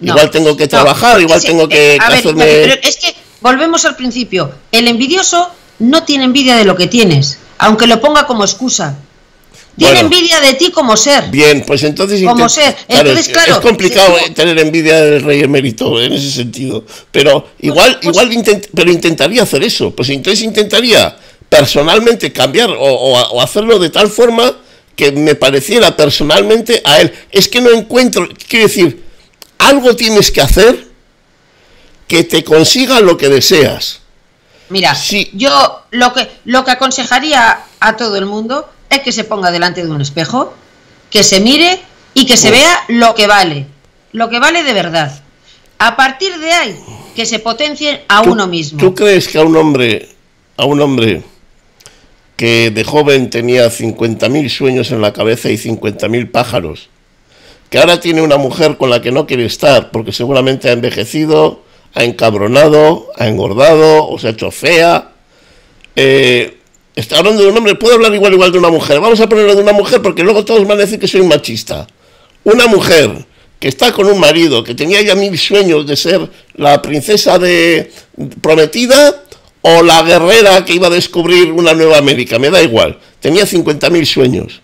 No, igual tengo que trabajar, igual tengo eh, que, a que ver, hacerme. pero es que volvemos al principio. El envidioso no tiene envidia de lo que tienes, aunque lo ponga como excusa. Tiene envidia de ti como ser. Bien, pues entonces... Como ser. Entonces, claro, es complicado tener envidia del rey emérito en ese sentido. Pero pues, igual, pues igual pero intentaría hacer eso. Pues entonces intentaría personalmente cambiar o, hacerlo de tal forma que me pareciera personalmente a él. Es que no encuentro, quiero decir, algo tienes que hacer que te consiga lo que deseas. Mira, yo lo que, lo que aconsejaría a todo el mundo es que se ponga delante de un espejo, que se mire y que se vea lo que vale, lo que vale de verdad. A partir de ahí, que se potencie a uno mismo. ¿Tú crees que a un hombre, a un hombre que de joven tenía 50.000 sueños en la cabeza y 50.000 pájaros, que ahora tiene una mujer con la que no quiere estar porque seguramente ha envejecido, ha encabronado, ha engordado o se ha hecho fea, eh, Está hablando de un hombre, puedo hablar igual igual de una mujer. Vamos a ponerlo de una mujer porque luego todos van a decir que soy machista. Una mujer que está con un marido que tenía ya mil sueños de ser la princesa de prometida o la guerrera que iba a descubrir una nueva América, me da igual. Tenía 50.000 sueños.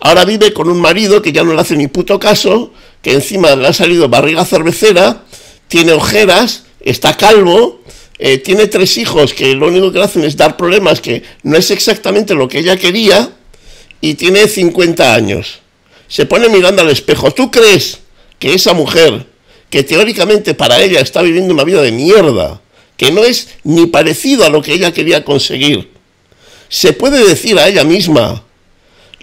Ahora vive con un marido que ya no le hace ni puto caso, que encima le ha salido barriga cervecera, tiene ojeras, está calvo, eh, tiene tres hijos que lo único que hacen es dar problemas, que no es exactamente lo que ella quería, y tiene 50 años. Se pone mirando al espejo. ¿Tú crees que esa mujer, que teóricamente para ella está viviendo una vida de mierda, que no es ni parecido a lo que ella quería conseguir, se puede decir a ella misma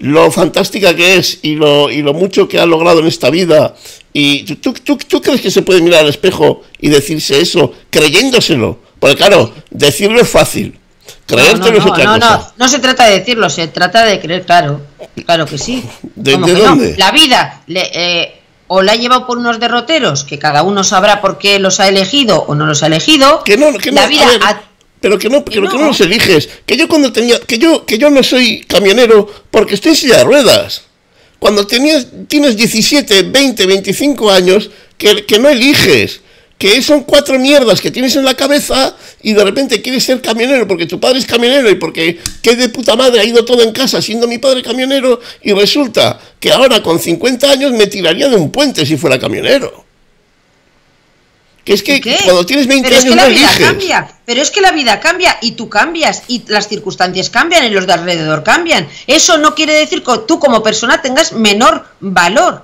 lo fantástica que es y lo, y lo mucho que ha logrado en esta vida ¿Y tú, tú, tú, crees que se puede mirar al espejo y decirse eso creyéndoselo? Porque claro, decirlo es fácil. Creértelo es otra no, cosa. No, no se trata de decirlo, se trata de creer, claro. Claro que sí. ¿De, dónde? La vida le, eh, o la ha llevado por unos derroteros, que cada uno sabrá por qué los ha elegido o no los ha elegido. Que no, que no, la vida pero que no, que no. los eliges. Que yo cuando tenía, que yo, que yo no soy camionero porque estoy en silla de ruedas cuando tienes 17, 20, 25 años, que, que no eliges, que son cuatro mierdas que tienes en la cabeza y de repente quieres ser camionero porque tu padre es camionero y porque qué de puta madre ha ido todo en casa siendo mi padre camionero y resulta que ahora con 50 años me tiraría de un puente si fuera camionero. Que es que cuando tienes 20 pero años es que la vida cambia, pero es que la vida cambia y tú cambias y las circunstancias cambian y los de alrededor cambian. Eso no quiere decir que tú como persona tengas menor valor,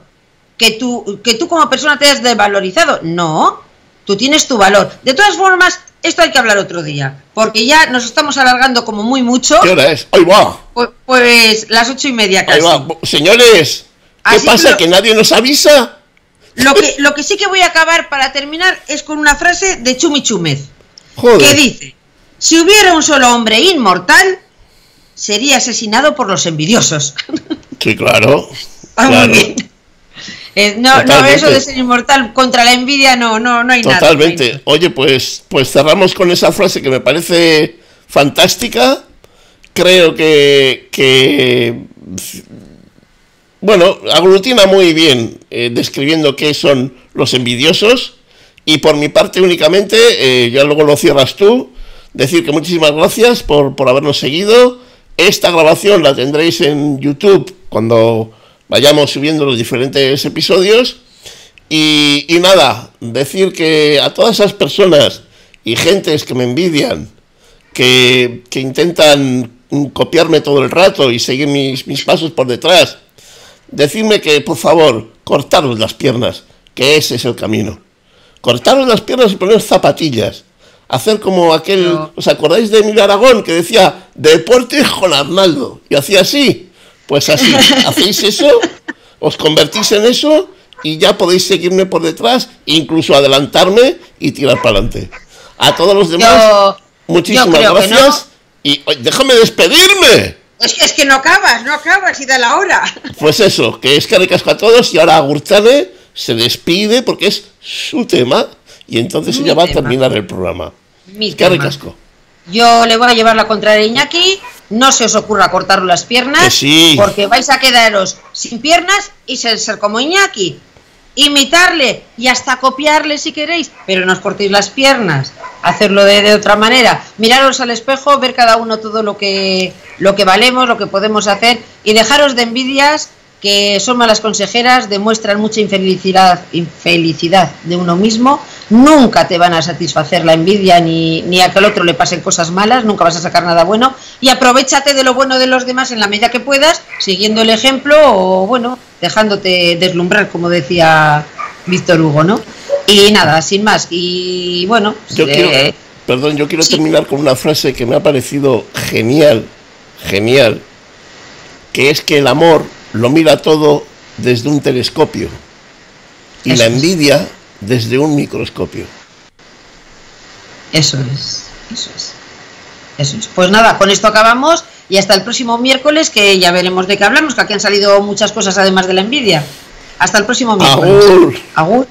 que tú, que tú como persona te hayas desvalorizado. No, tú tienes tu valor. De todas formas, esto hay que hablar otro día, porque ya nos estamos alargando como muy mucho. ¿Qué hora es? Ahí va. Pues, pues, las ocho y media casi. Señores, ¿qué pasa? ¿Que nadie nos avisa? Lo que, lo que sí que voy a acabar para terminar es con una frase de Chumi Chúmez, que dice, si hubiera un solo hombre inmortal, sería asesinado por los envidiosos. Sí, claro. Ah, eh, no, no, eso de ser inmortal contra la envidia no, no, no hay nada. Totalmente. Oye, pues, pues cerramos con esa frase que me parece fantástica. Creo que, que bueno, aglutina muy bien eh, describiendo qué son los envidiosos y por mi parte únicamente, eh, ya luego lo cierras tú, decir que muchísimas gracias por, por habernos seguido. Esta grabación la tendréis en YouTube cuando vayamos subiendo los diferentes episodios. Y, y, nada, decir que a todas esas personas y gentes que me envidian, que, que intentan copiarme todo el rato y seguir mis, mis pasos por detrás, Decidme que, por favor, cortaros las piernas, que ese es el camino. Cortaros las piernas y poneros zapatillas. Hacer como aquel, ¿os acordáis de Emilio Aragón que decía deporte con Arnaldo? Y hacía así. Pues así, hacéis eso, os convertís en eso y ya podéis seguirme por detrás, incluso adelantarme y tirar para adelante. A todos los demás, muchísimas gracias. Y déjame despedirme. Es que, es que no acabas, no acabas y da la hora. Pues eso, que es que recasco a todos y ahora Gurtane se despide porque es su tema y entonces ella va a terminar el programa. Mi. Yo le voy a llevar la contraria a Iñaki, no se os ocurra cortar las piernas, sí. porque vais a quedaros sin piernas y ser, ser como Iñaki. Imitarle y hasta copiarle si queréis, pero no os cortéis las piernas, hacerlo de, de, otra manera, miraros al espejo, ver cada uno todo lo que, lo que valemos, lo que podemos hacer y dejaros de envidias que son malas consejeras, demuestran mucha infelicidad, infelicidad de uno mismo, nunca te van a satisfacer la envidia ni, ni a que al otro le pasen cosas malas, nunca vas a sacar nada bueno y aprovechate de lo bueno de los demás en la medida que puedas, siguiendo el ejemplo o bueno, dejándote deslumbrar, como decía Víctor Hugo, ¿no? Y nada, sin más. Y bueno, yo eh, perdón, yo quiero sí. terminar con una frase que me ha parecido genial, genial, que es que el amor lo mira todo desde un telescopio y Eso la envidia. Desde un microscopio. Eso es, eso es. Eso es. Pues nada, con esto acabamos y hasta el próximo miércoles que ya veremos de qué hablamos, que aquí han salido muchas cosas además de la envidia. Hasta el próximo miércoles. Agur. Agur.